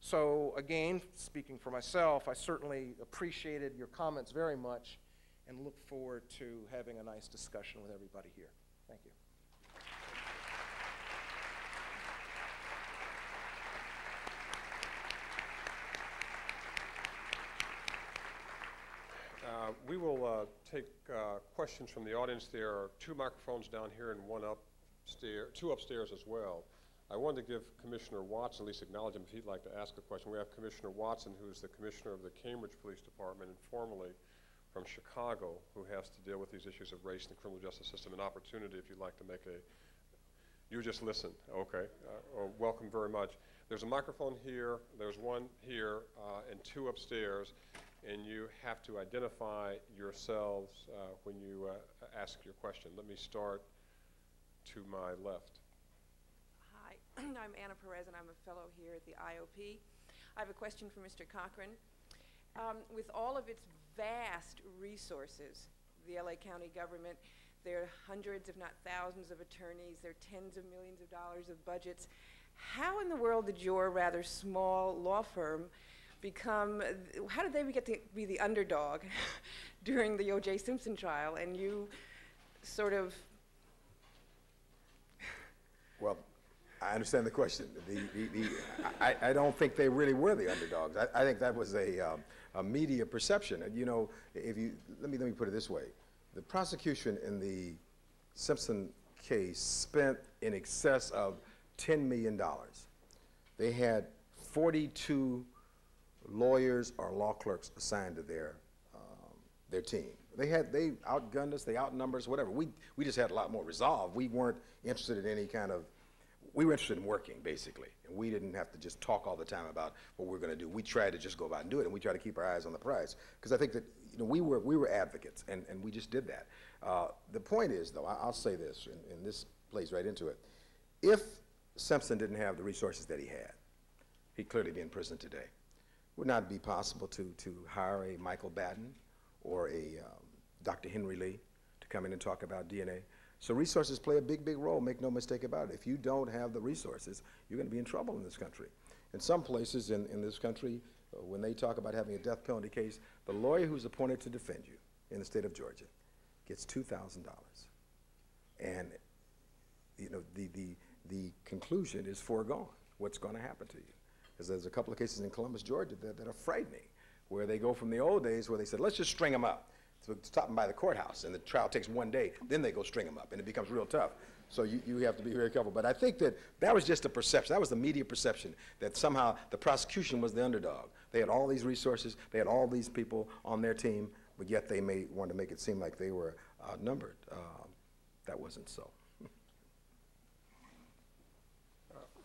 So, again, speaking for myself, I certainly appreciated your comments very much and look forward to having a nice discussion with everybody here. Thank you. Uh, We will uh, take uh, questions from the audience. There are two microphones down here and one upstairs, two upstairs as well. I wanted to give Commissioner Watson, at least acknowledge him if he'd like to ask a question. We have Commissioner Watson, who's the Commissioner of the Cambridge Police Department, and formerly from Chicago, who has to deal with these issues of race in the criminal justice system. An opportunity, if you'd like to make a, you just listen, okay? Uh, or welcome very much. There's a microphone here, there's one here, uh, and two upstairs, and you have to identify yourselves uh, when you uh, ask your question. Let me start to my left. Hi, <clears throat> I'm Anna Perez, and I'm a fellow here at the IOP. I have a question for Mr. Cochran. Um, with all of its vast resources, the LA County government, there are hundreds, if not thousands, of attorneys, there are tens of millions of dollars of budgets. How in the world did your rather small law firm become, how did they get to be the underdog <laughs> during the O.J. Simpson trial, and you sort of Well, I understand the question. The, the, the, I, I don't think they really were the underdogs. I, I think that was a, um, a media perception. And, you know, if you, let me, let me put it this way. The prosecution in the Simpson case spent in excess of $10 million. They had 42 lawyers or law clerks assigned to their, um, their team. They had, they outgunned us, they outnumbered us, whatever. We, we just had a lot more resolve. We weren't interested in any kind of, we were interested in working, basically. And we didn't have to just talk all the time about what we are going to do. We tried to just go about and do it, and we tried to keep our eyes on the prize. Because I think that, you know, we were, we were advocates, and, and we just did that. Uh, the point is, though, I, I'll say this, and, and this plays right into it. If Simpson didn't have the resources that he had, he'd clearly be in prison today. Would not be possible to, to hire a Michael Baden or a um, Dr. Henry Lee to come in and talk about DNA. So resources play a big, big role, make no mistake about it. If you don't have the resources, you're going to be in trouble in this country. In some places in, in this country, uh, when they talk about having a death penalty case, the lawyer who's appointed to defend you in the state of Georgia gets $2,000. And you know, the, the, the conclusion is foregone. What's going to happen to you? Because there's a couple of cases in Columbus, Georgia that, that are frightening, where they go from the old days where they said, let's just string them up. to stop them by the courthouse, and the trial takes one day. Then they go string them up, and it becomes real tough. So you, you have to be very careful. But I think that that was just a perception. That was the media perception that somehow the prosecution was the underdog. They had all these resources, they had all these people on their team, but yet they may want to make it seem like they were outnumbered. Uh, that wasn't so.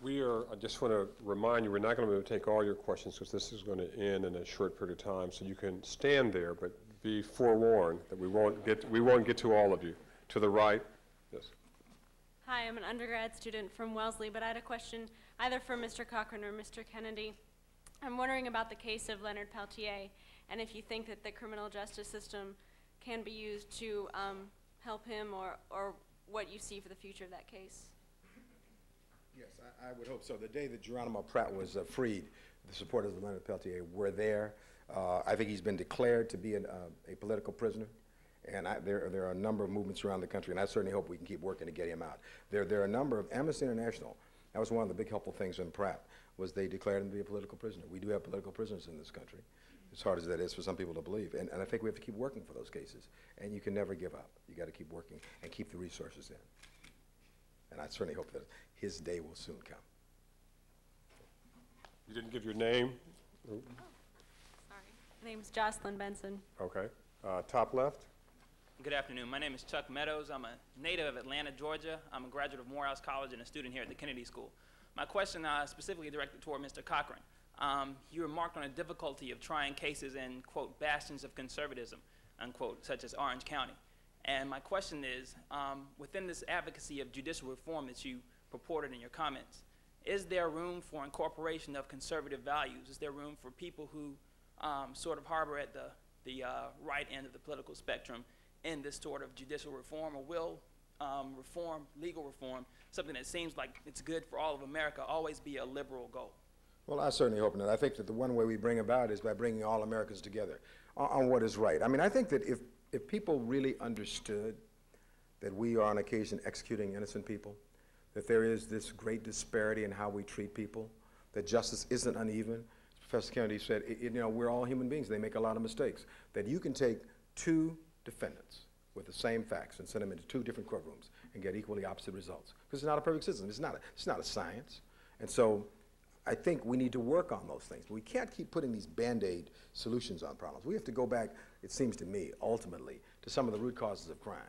We are, I just want to remind you, we're not going to be able to take all your questions because this is going to end in a short period of time. So you can stand there, but be forewarned that we won't get, we won't get to all of you. To the right, yes. Hi, I'm an undergrad student from Wellesley, but I had a question either for Mr. Cochran or Mr. Kennedy. I'm wondering about the case of Leonard Peltier and if you think that the criminal justice system can be used to um, help him or, or what you see for the future of that case. Yes, I, I would hope so. The day that Geronimo Pratt was uh, freed, the supporters of Leonard Peltier were there. Uh, I think he's been declared to be an, uh, a political prisoner. And I, there, there are a number of movements around the country, and I certainly hope we can keep working to get him out. There, there are a number of Amnesty International. That was one of the big helpful things in Pratt was they declared him to be a political prisoner. We do have political prisoners in this country, as hard as that is for some people to believe. And, and I think we have to keep working for those cases. And you can never give up. You got to keep working and keep the resources in. And I certainly hope that his day will soon come. You didn't give your name? Sorry. My name's Jocelyn Benson. Okay. Uh, Top left? Good afternoon. My name is Chuck Meadows. I'm a native of Atlanta, Georgia. I'm a graduate of Morehouse College and a student here at the Kennedy School. My question uh, specifically directed toward Mr. Cochran. Um, you remarked on the difficulty of trying cases in, quote, bastions of conservatism, unquote, such as Orange County. And my question is, um, within this advocacy of judicial reform that you purported in your comments, is there room for incorporation of conservative values? Is there room for people who um, sort of harbor at the, the uh, right end of the political spectrum in this sort of judicial reform, or will um, reform, legal reform, something that seems like it's good for all of America, always be a liberal goal? Well, I certainly hope not. I think that the one way we bring about is by bringing all Americans together on, on what is right. I mean, I think that if, if people really understood that we are on occasion executing innocent people, that there is this great disparity in how we treat people, that justice isn't uneven. Professor Kennedy said, you know, we're all human beings. They make a lot of mistakes. That you can take two defendants with the same facts and send them into two different courtrooms and get equally opposite results. Because it's not a perfect system. It's not a, it's not a science. And so I think we need to work on those things. We can't keep putting these band-aid solutions on problems. We have to go back, it seems to me, ultimately, to some of the root causes of crime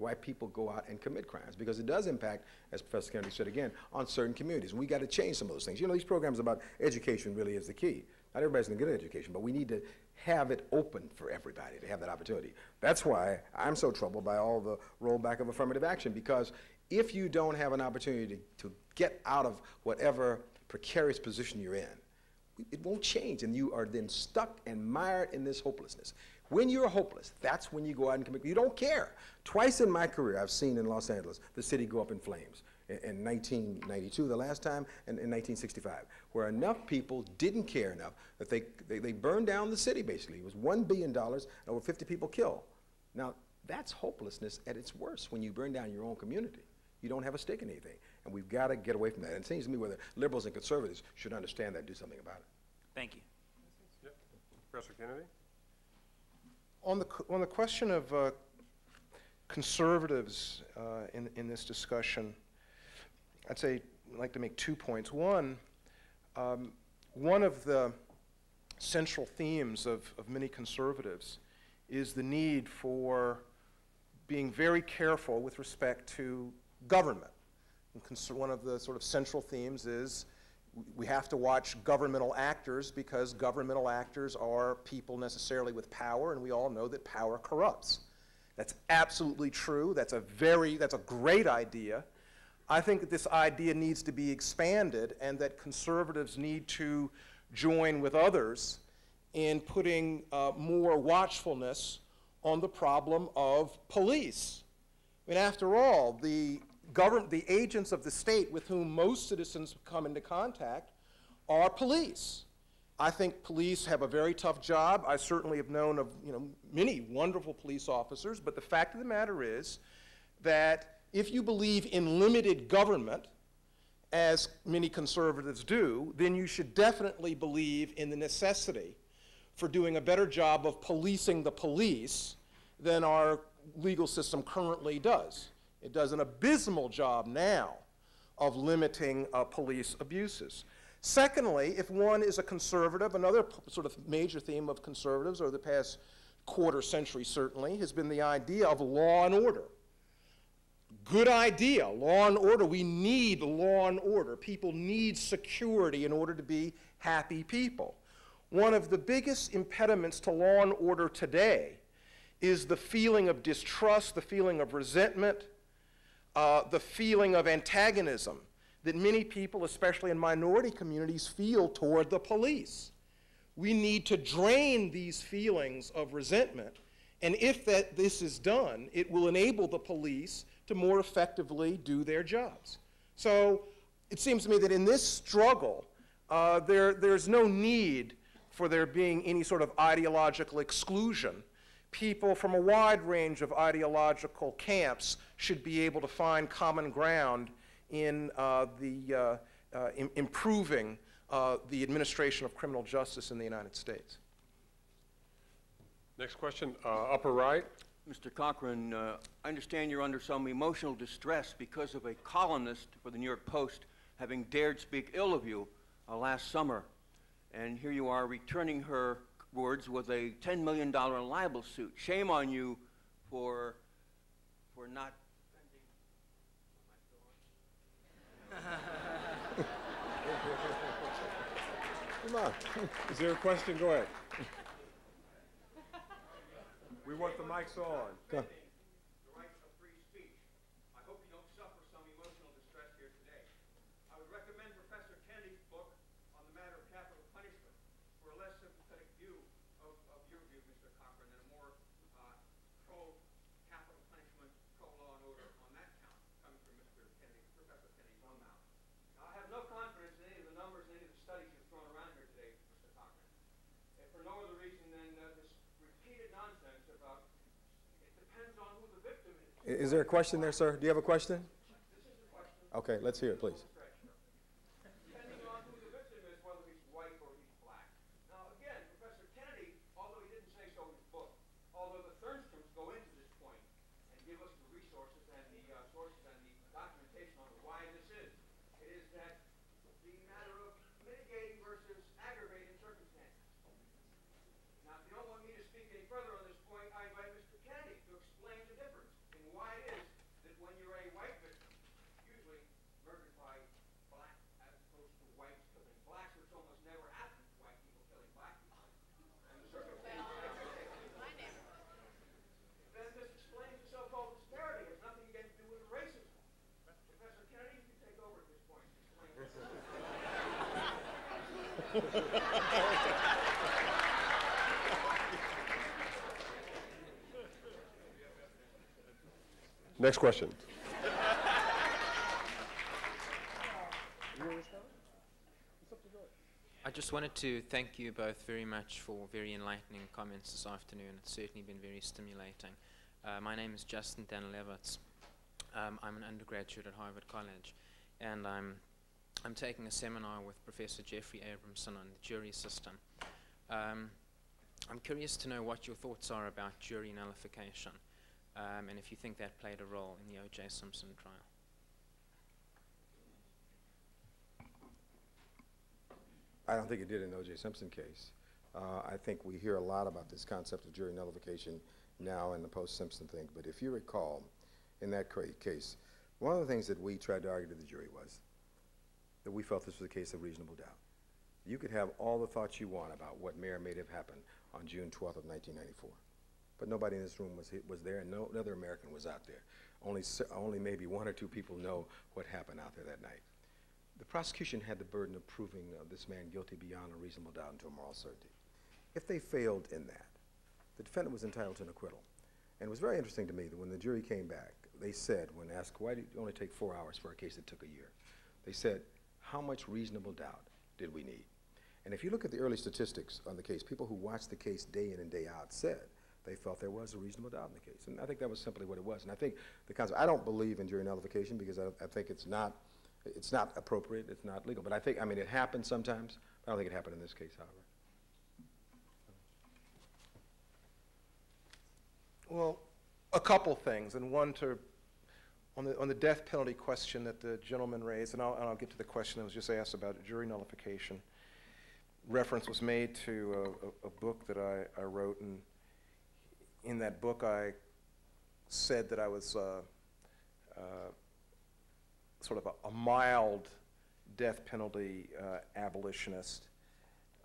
why people go out and commit crimes because it does impact, as Professor Kennedy said again, on certain communities. We got to change some of those things. You know, these programs about education really is the key. Not everybody's going to get an education, but we need to have it open for everybody to have that opportunity. That's why I'm so troubled by all the rollback of affirmative action because if you don't have an opportunity to, to get out of whatever precarious position you're in, it won't change, and you are then stuck and mired in this hopelessness. When you're hopeless, that's when you go out and commit. You don't care. Twice in my career, I've seen in Los Angeles the city go up in flames. In, in 1992, the last time, and in 1965, where enough people didn't care enough that they, they, they burned down the city, basically. It was $1 billion and over 50 people killed. Now, that's hopelessness at its worst when you burn down your own community. You don't have a stake in anything. And we've got to get away from that. And it seems to me whether liberals and conservatives should understand that and do something about it. Thank you. Yep. Professor Kennedy? On the, on the question of uh, conservatives uh, in, in this discussion, I'd say I'd like to make two points. One, um, one of the central themes of, of many conservatives is the need for being very careful with respect to government. one of the sort of central themes is we have to watch governmental actors because governmental actors are people necessarily with power, and we all know that power corrupts. That's absolutely true. That's a very, that's a great idea. I think that this idea needs to be expanded and that conservatives need to join with others in putting uh, more watchfulness on the problem of police. I mean, after all, the the agents of the state with whom most citizens come into contact are police. I think police have a very tough job. I certainly have known of, you know, many wonderful police officers, but the fact of the matter is that if you believe in limited government, as many conservatives do, then you should definitely believe in the necessity for doing a better job of policing the police than our legal system currently does. It does an abysmal job now of limiting uh, police abuses. Secondly, if one is a conservative, another sort of major theme of conservatives over the past quarter century certainly has been the idea of law and order. Good idea, law and order. We need law and order. People need security in order to be happy people. One of the biggest impediments to law and order today is the feeling of distrust, the feeling of resentment, uh, the feeling of antagonism that many people, especially in minority communities, feel toward the police. We need to drain these feelings of resentment, and if that, this is done, it will enable the police to more effectively do their jobs. So it seems to me that in this struggle, uh, there, there's no need for there being any sort of ideological exclusion. People from a wide range of ideological camps should be able to find common ground in uh, the uh, uh, im- improving uh, the administration of criminal justice in the United States. Next question, uh, upper right. Mr. Cochran, uh, I understand you're under some emotional distress because of a columnist for the New York Post having dared speak ill of you uh, last summer. And here you are returning her words with a $10 million libel suit. Shame on you for, for not Come on. Is there a question? Go ahead. We want the mics on. the right of free speech. I hope you don't suffer some emotional distress here today. I would recommend Professor Kennedy's book on the matter of capital punishment for a less sympathetic view of, of your view, Mr. Cochran, and a more uh, pro-capital punishment, pro-law and order on that count, coming from Mr. Kennedy, Professor Kennedy's own mouth. Now, I have no confidence in any of the numbers, any of the studies you've thrown around here today, Mr. Cochran. If for no other reason than uh, this repeated nonsense about it depends on who the victim is. There a question there, sir? Do you have a question? Okay, let's hear it, please. uh, sources and the documentation on why this is, it is that the matter of mitigating versus aggravating circumstances. Now, if you don't want me to speak any further on this point, I invite Mr. Kennedy to explain the difference in why it is that when you're a white victim, usually murdered by black as opposed to whites killing blacks, which almost never happens, white people killing black people. And the circumstances. Then this explains the so-called disparity. It has nothing again to do with racism. Professor Kennedy, you can take over at this point. Explain this. <laughs> Next question. I just wanted to thank you both very much for very enlightening comments this afternoon. It's certainly been very stimulating. Uh, my name is Justin Danilevitz. Um, I'm an undergraduate at Harvard College, and I'm, I'm taking a seminar with Professor Jeffrey Abramson on the jury system. Um, I'm curious to know what your thoughts are about jury nullification, um, and if you think that played a role in the O.J. Simpson trial. I don't think it did in the O.J. Simpson case. Uh, I think we hear a lot about this concept of jury nullification now in the post-Simpson thing. But if you recall, in that case, one of the things that we tried to argue to the jury was that we felt this was a case of reasonable doubt. You could have all the thoughts you want about what may or may have happened on June 12th of 1994. But nobody in this room was, was there, and no other American was out there. Only, only maybe one or two people know what happened out there that night. The prosecution had the burden of proving uh, this man guilty beyond a reasonable doubt and to a moral certainty. If they failed in that, the defendant was entitled to an acquittal. And it was very interesting to me that when the jury came back, they said, when asked, why did it only take four hours for a case that took a year? They said, how much reasonable doubt did we need? And if you look at the early statistics on the case, people who watched the case day in and day out said they felt there was a reasonable doubt in the case. And I think that was simply what it was. And I think the council, I don't believe in jury nullification because I, I think it's not, it's not appropriate, it's not legal. But I think, I mean, it happens sometimes. I don't think it happened in this case, however. Well, a couple things, and one to, on the, on the death penalty question that the gentleman raised, and I'll, and I'll get to the question that was just asked about jury nullification. Reference was made to a, a, a book that I, I wrote, and in that book I said that I was uh, uh, sort of a, a mild death penalty uh, abolitionist.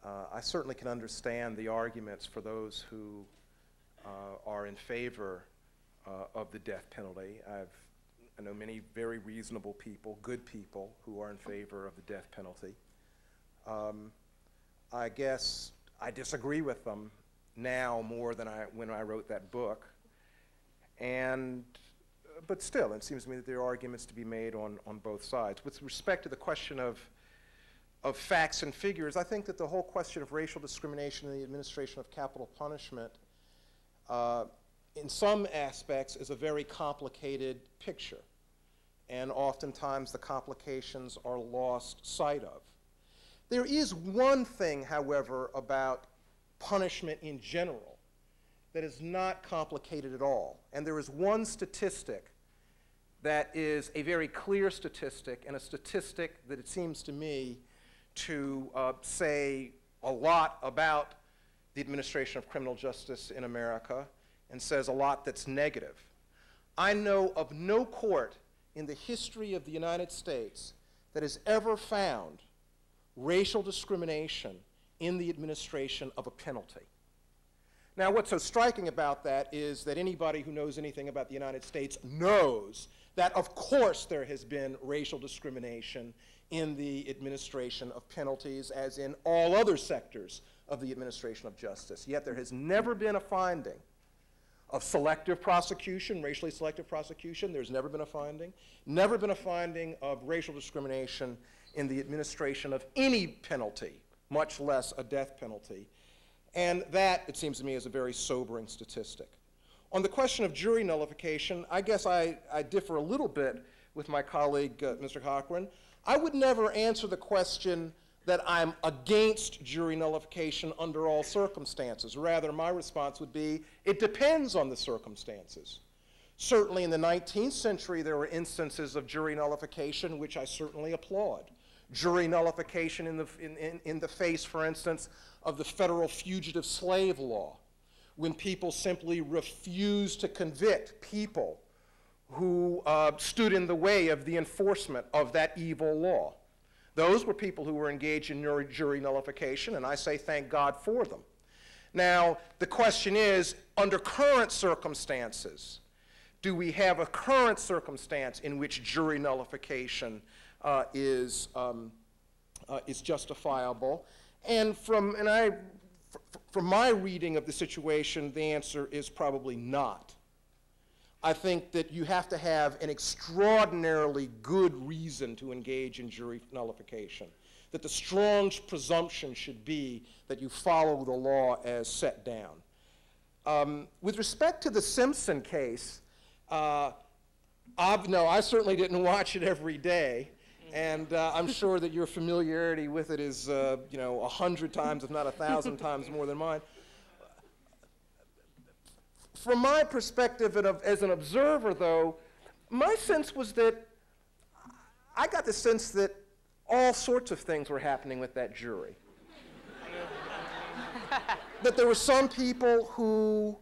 Uh, I certainly can understand the arguments for those who uh, are in favor uh, of the death penalty. I've, I know many very reasonable people, good people, who are in favor of the death penalty. Um, I guess I disagree with them now more than I, when I wrote that book. And, but still, it seems to me that there are arguments to be made on, on both sides. With respect to the question of, of facts and figures, I think that the whole question of racial discrimination in the administration of capital punishment uh, in some aspects is a very complicated picture. And oftentimes the complications are lost sight of. There is one thing, however, about punishment in general that is not complicated at all. And there is one statistic that is a very clear statistic and a statistic that it seems to me to uh, say a lot about the administration of criminal justice in America and says a lot that's negative. I know of no court in the history of the United States that has ever found racial discrimination in the administration of a penalty. Now, what's so striking about that is that anybody who knows anything about the United States knows that, of course, there has been racial discrimination in the administration of penalties, as in all other sectors of the administration of justice. Yet there has never been a finding of selective prosecution, racially selective prosecution. There's never been a finding. Never been a finding of racial discrimination in the administration of any penalty, much less a death penalty. And that, it seems to me, is a very sobering statistic. On the question of jury nullification, I guess I, I differ a little bit with my colleague, uh, Mr. Cochran. I would never answer the question that I'm against jury nullification under all circumstances. Rather, my response would be it depends on the circumstances. Certainly in the 19th century, there were instances of jury nullification which I certainly applaud. Jury nullification in the, in, in, in the face, for instance, of the federal fugitive slave law, when people simply refused to convict people who uh, stood in the way of the enforcement of that evil law. Those were people who were engaged in jury nullification, and I say thank God for them. Now, the question is under current circumstances, do we have a current circumstance in which jury nullification uh, is, um, uh, is justifiable? And from, and I, from my reading of the situation, the answer is probably not. I think that you have to have an extraordinarily good reason to engage in jury nullification. That the strong presumption should be that you follow the law as set down. Um, with respect to the Simpson case, uh, no, I certainly didn't watch it every day, and uh, I'm sure that your familiarity with it is, uh, you know, a hundred times, if not a thousand <laughs> times more than mine from my perspective as an observer, though, my sense was that I got the sense that all sorts of things were happening with that jury. <laughs> that there were some people who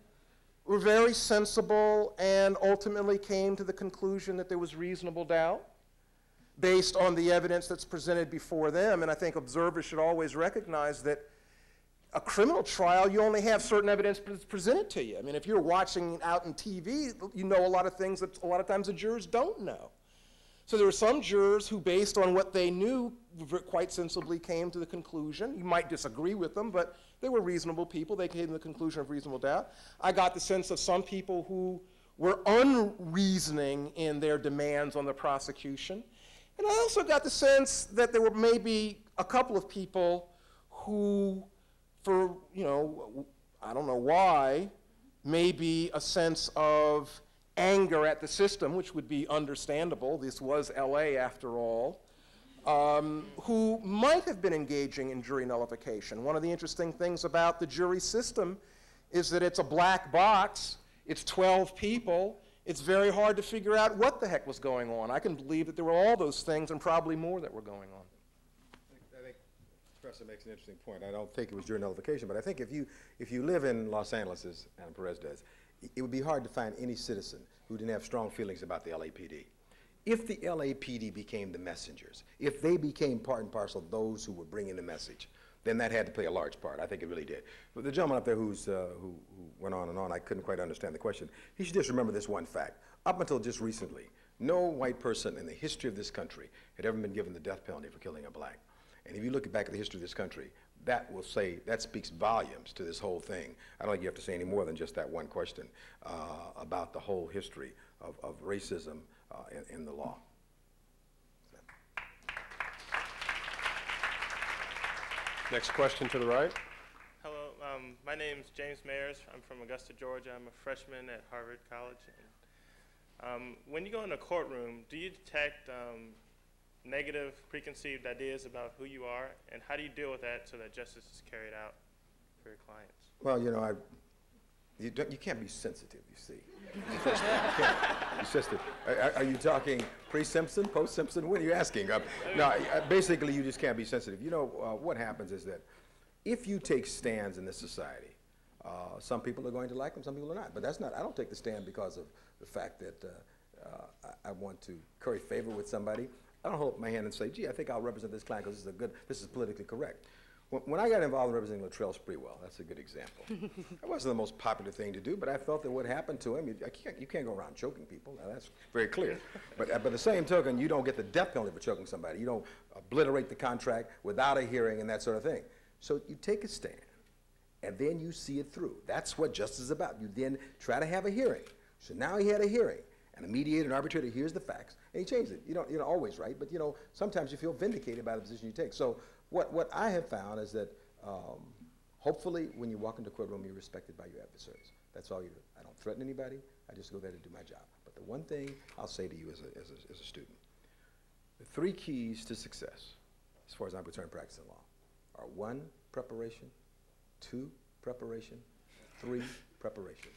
were very sensible and ultimately came to the conclusion that there was reasonable doubt based on the evidence that's presented before them. And I think observers should always recognize that a criminal trial, you only have certain evidence presented to you. I mean, if you're watching out in TV, you know a lot of things that a lot of times the jurors don't know. So there were some jurors who, based on what they knew, quite sensibly came to the conclusion. You might disagree with them, but they were reasonable people. They came to the conclusion of reasonable doubt. I got the sense of some people who were unreasoning in their demands on the prosecution. And I also got the sense that there were maybe a couple of people who, for, you know, I don't know why, maybe a sense of anger at the system, which would be understandable. This was LA after all. Um, who might have been engaging in jury nullification. One of the interesting things about the jury system is that it's a black box, it's 12 people, it's very hard to figure out what the heck was going on. I can believe that there were all those things and probably more that were going on. Makes an interesting point. I don't think it was jury nullification, but I think if you, if you live in Los Angeles, as Ana Perez does, it would be hard to find any citizen who didn't have strong feelings about the LAPD. If the LAPD became the messengers, if they became part and parcel of those who were bringing the message, then that had to play a large part. I think it really did. But the gentleman up there who's, uh, who, who went on and on, I couldn't quite understand the question. He should just remember this one fact. Up until just recently, no white person in the history of this country had ever been given the death penalty for killing a black. And if you look back at the history of this country, that will say, that speaks volumes to this whole thing. I don't think you have to say any more than just that one question uh, about the whole history of, of racism uh, in, in the law. Next question to the right. Hello, um, my name is James Mayers. I'm from Augusta, Georgia. I'm a freshman at Harvard College. And, um, when you go in a courtroom, do you detect um, negative, preconceived ideas about who you are, and how do you deal with that so that justice is carried out for your clients? Well, you know, I, you, don't, you can't be sensitive, you see. You just- you. Are, are- you talking pre-Simpson, post-Simpson? What are you asking? Uh, no, basically, you just can't be sensitive. You know, uh, what happens is that if you take stands in this society, uh, some people are going to like them, some people are not. But that's not, I don't take the stand because of the fact that uh, uh, I, I want to curry favor with somebody. I don't hold up my hand and say, gee, I think I'll represent this client because this is a good, this is politically correct. When, when I got involved in representing Latrell Sprewell, that's a good example. <laughs> that wasn't the most popular thing to do, but I felt that what happened to him, you, I can't, you can't go around choking people. Now, that's very clear. but, uh, by the same token, you don't get the death penalty for choking somebody. You don't obliterate the contract without a hearing and that sort of thing. So you take a stand, and then you see it through. That's what justice is about. You then try to have a hearing. So now he had a hearing, and a mediator, an arbitrator hears the facts, and he changed it. You don't, you're not always right, but you know, sometimes you feel vindicated by the position you take. So what, what I have found is that um, hopefully when you walk into a courtroom, you're respected by your adversaries. That's all you do. I don't threaten anybody. I just go there to do my job. But the one thing I'll say to you as a, as a, as a student, the three keys to success, as far as I'm concerned practicing law, are one, preparation, two, preparation, three, preparation.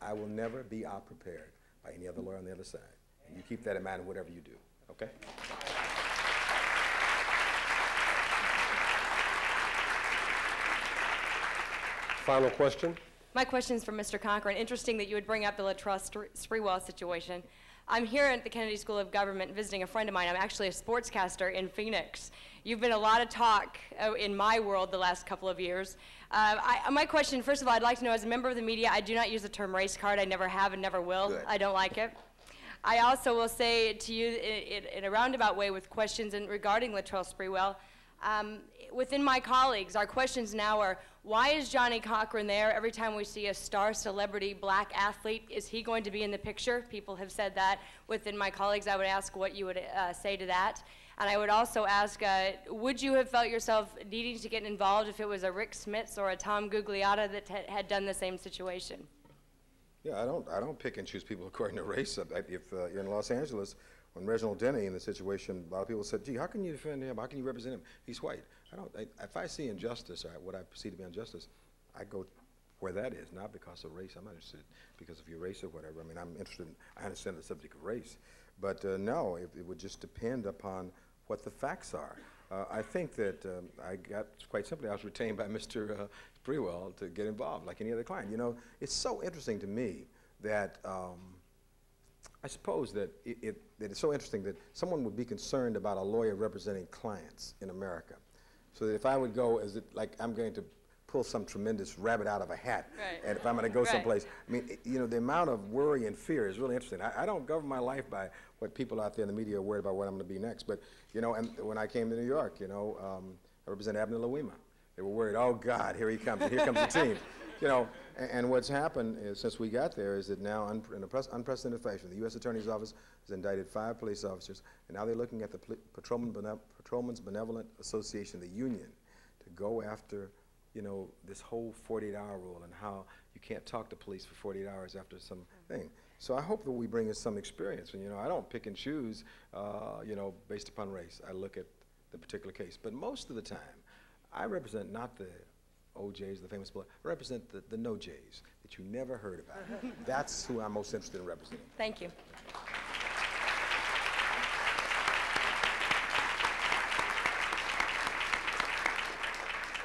I will never be out-prepared by any other lawyer on the other side. You keep that in mind in whatever you do, okay? Final question. My question is for Mr. Cochran. Interesting that you would bring up the Latrell Str- Sprewell situation. I'm here at the Kennedy School of Government visiting a friend of mine. I'm actually a sportscaster in Phoenix. You've been a lot of talk uh, in my world the last couple of years. Uh, I, my question, first of all, I'd like to know, as a member of the media, I do not use the term race card. I never have and never will. Good. I don't like it. I also will say to you in, in, a roundabout way with questions in, regarding Latrell Sprewell, um, within my colleagues, our questions now are, why is Johnnie Cochran there every time we see a star celebrity black athlete? Is he going to be in the picture? People have said that. Within my colleagues, I would ask what you would uh, say to that. And I would also ask, uh, would you have felt yourself needing to get involved if it was a Rick Smits or a Tom Gugliotta that had done the same situation? Yeah, I don't, I don't pick and choose people <laughs> according to race. If uh, you're in Los Angeles, when Reginald Denny in the situation, a lot of people said, gee, how can you defend him? How can you represent him? He's white. I don't, I, if I see injustice or what I perceive to be injustice, I go where that is, not because of race. I'm not interested because of your race or whatever. I mean, I'm interested, in, I understand the subject of race. But uh, no, it, it would just depend upon what the facts are. Uh, I think that um, I got, quite simply, I was retained by <laughs> Mr. Uh, Sprewell to get involved like any other client. You know, it's so interesting to me that um, I suppose that it, it, that it's so interesting that someone would be concerned about a lawyer representing clients in America. So that if I would go as it, like I'm going to pull some tremendous rabbit out of a hat, Right. and if I'm going to go <laughs> Right. someplace, I mean, it- you know, the amount of worry and fear is really interesting. I, I don't govern my life by what people out there in the media are worried about what I'm going to be next. But you know, and when I came to New York, you know, um, I represent Abner Louima. They were worried, oh God, here he comes, here comes the team. You know, and, and what's happened is, since we got there is that now, in a pres- unprecedented fashion, the U.S. Attorney's Office has indicted five police officers, and now they're looking at the Patrolman Bene- Patrolmen's Benevolent Association, the union, to go after, you know, this whole 48-hour rule and how you can't talk to police for 48 hours after some thing. So I hope that we bring us some experience. And, you know, I don't pick and choose, uh, you know, based upon race. I look at the particular case. But most of the time, I represent not the OJs, the famous blood, I represent the, the no Js that you never heard about. <laughs> That's who I'm most interested in representing. Thank you.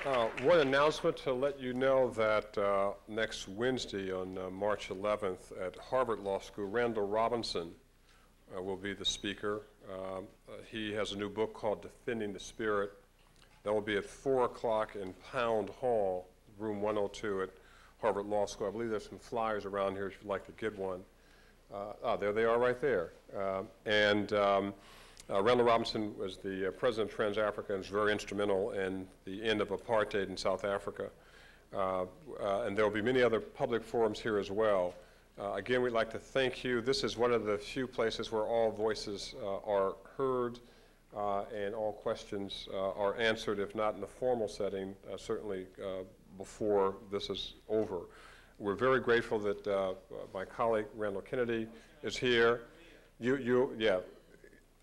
Uh, One announcement to let you know that uh, next Wednesday on uh, March 11th at Harvard Law School, Randall Robinson uh, will be the speaker. Um, uh, He has a new book called Defending the Spirit. That will be at 4 o'clock in Pound Hall, room 102 at Harvard Law School. I believe there's some flyers around here if you'd like to get one. Uh, Ah, there they are right there. Um, And um, uh, Randall Robinson was the uh, president of TransAfrica and was very instrumental in the end of apartheid in South Africa. Uh, uh, And there will be many other public forums here as well. Uh, Again, we'd like to thank you. This is one of the few places where all voices uh, are heard uh, and all questions uh, are answered, if not in the formal setting, uh, certainly uh, before this is over. We're very grateful that uh, my colleague Randall Kennedy is here. You, you, yeah,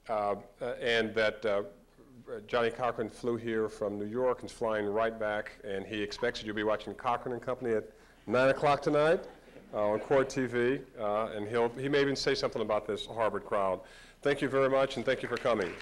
uh, and that uh, Johnnie Cochran flew here from New York and is flying right back, and he expects you to be watching Cochran and Company at 9 o'clock tonight uh, on Court TV, uh, and he'll, he may even say something about this Harvard crowd. Thank you very much, and thank you for coming.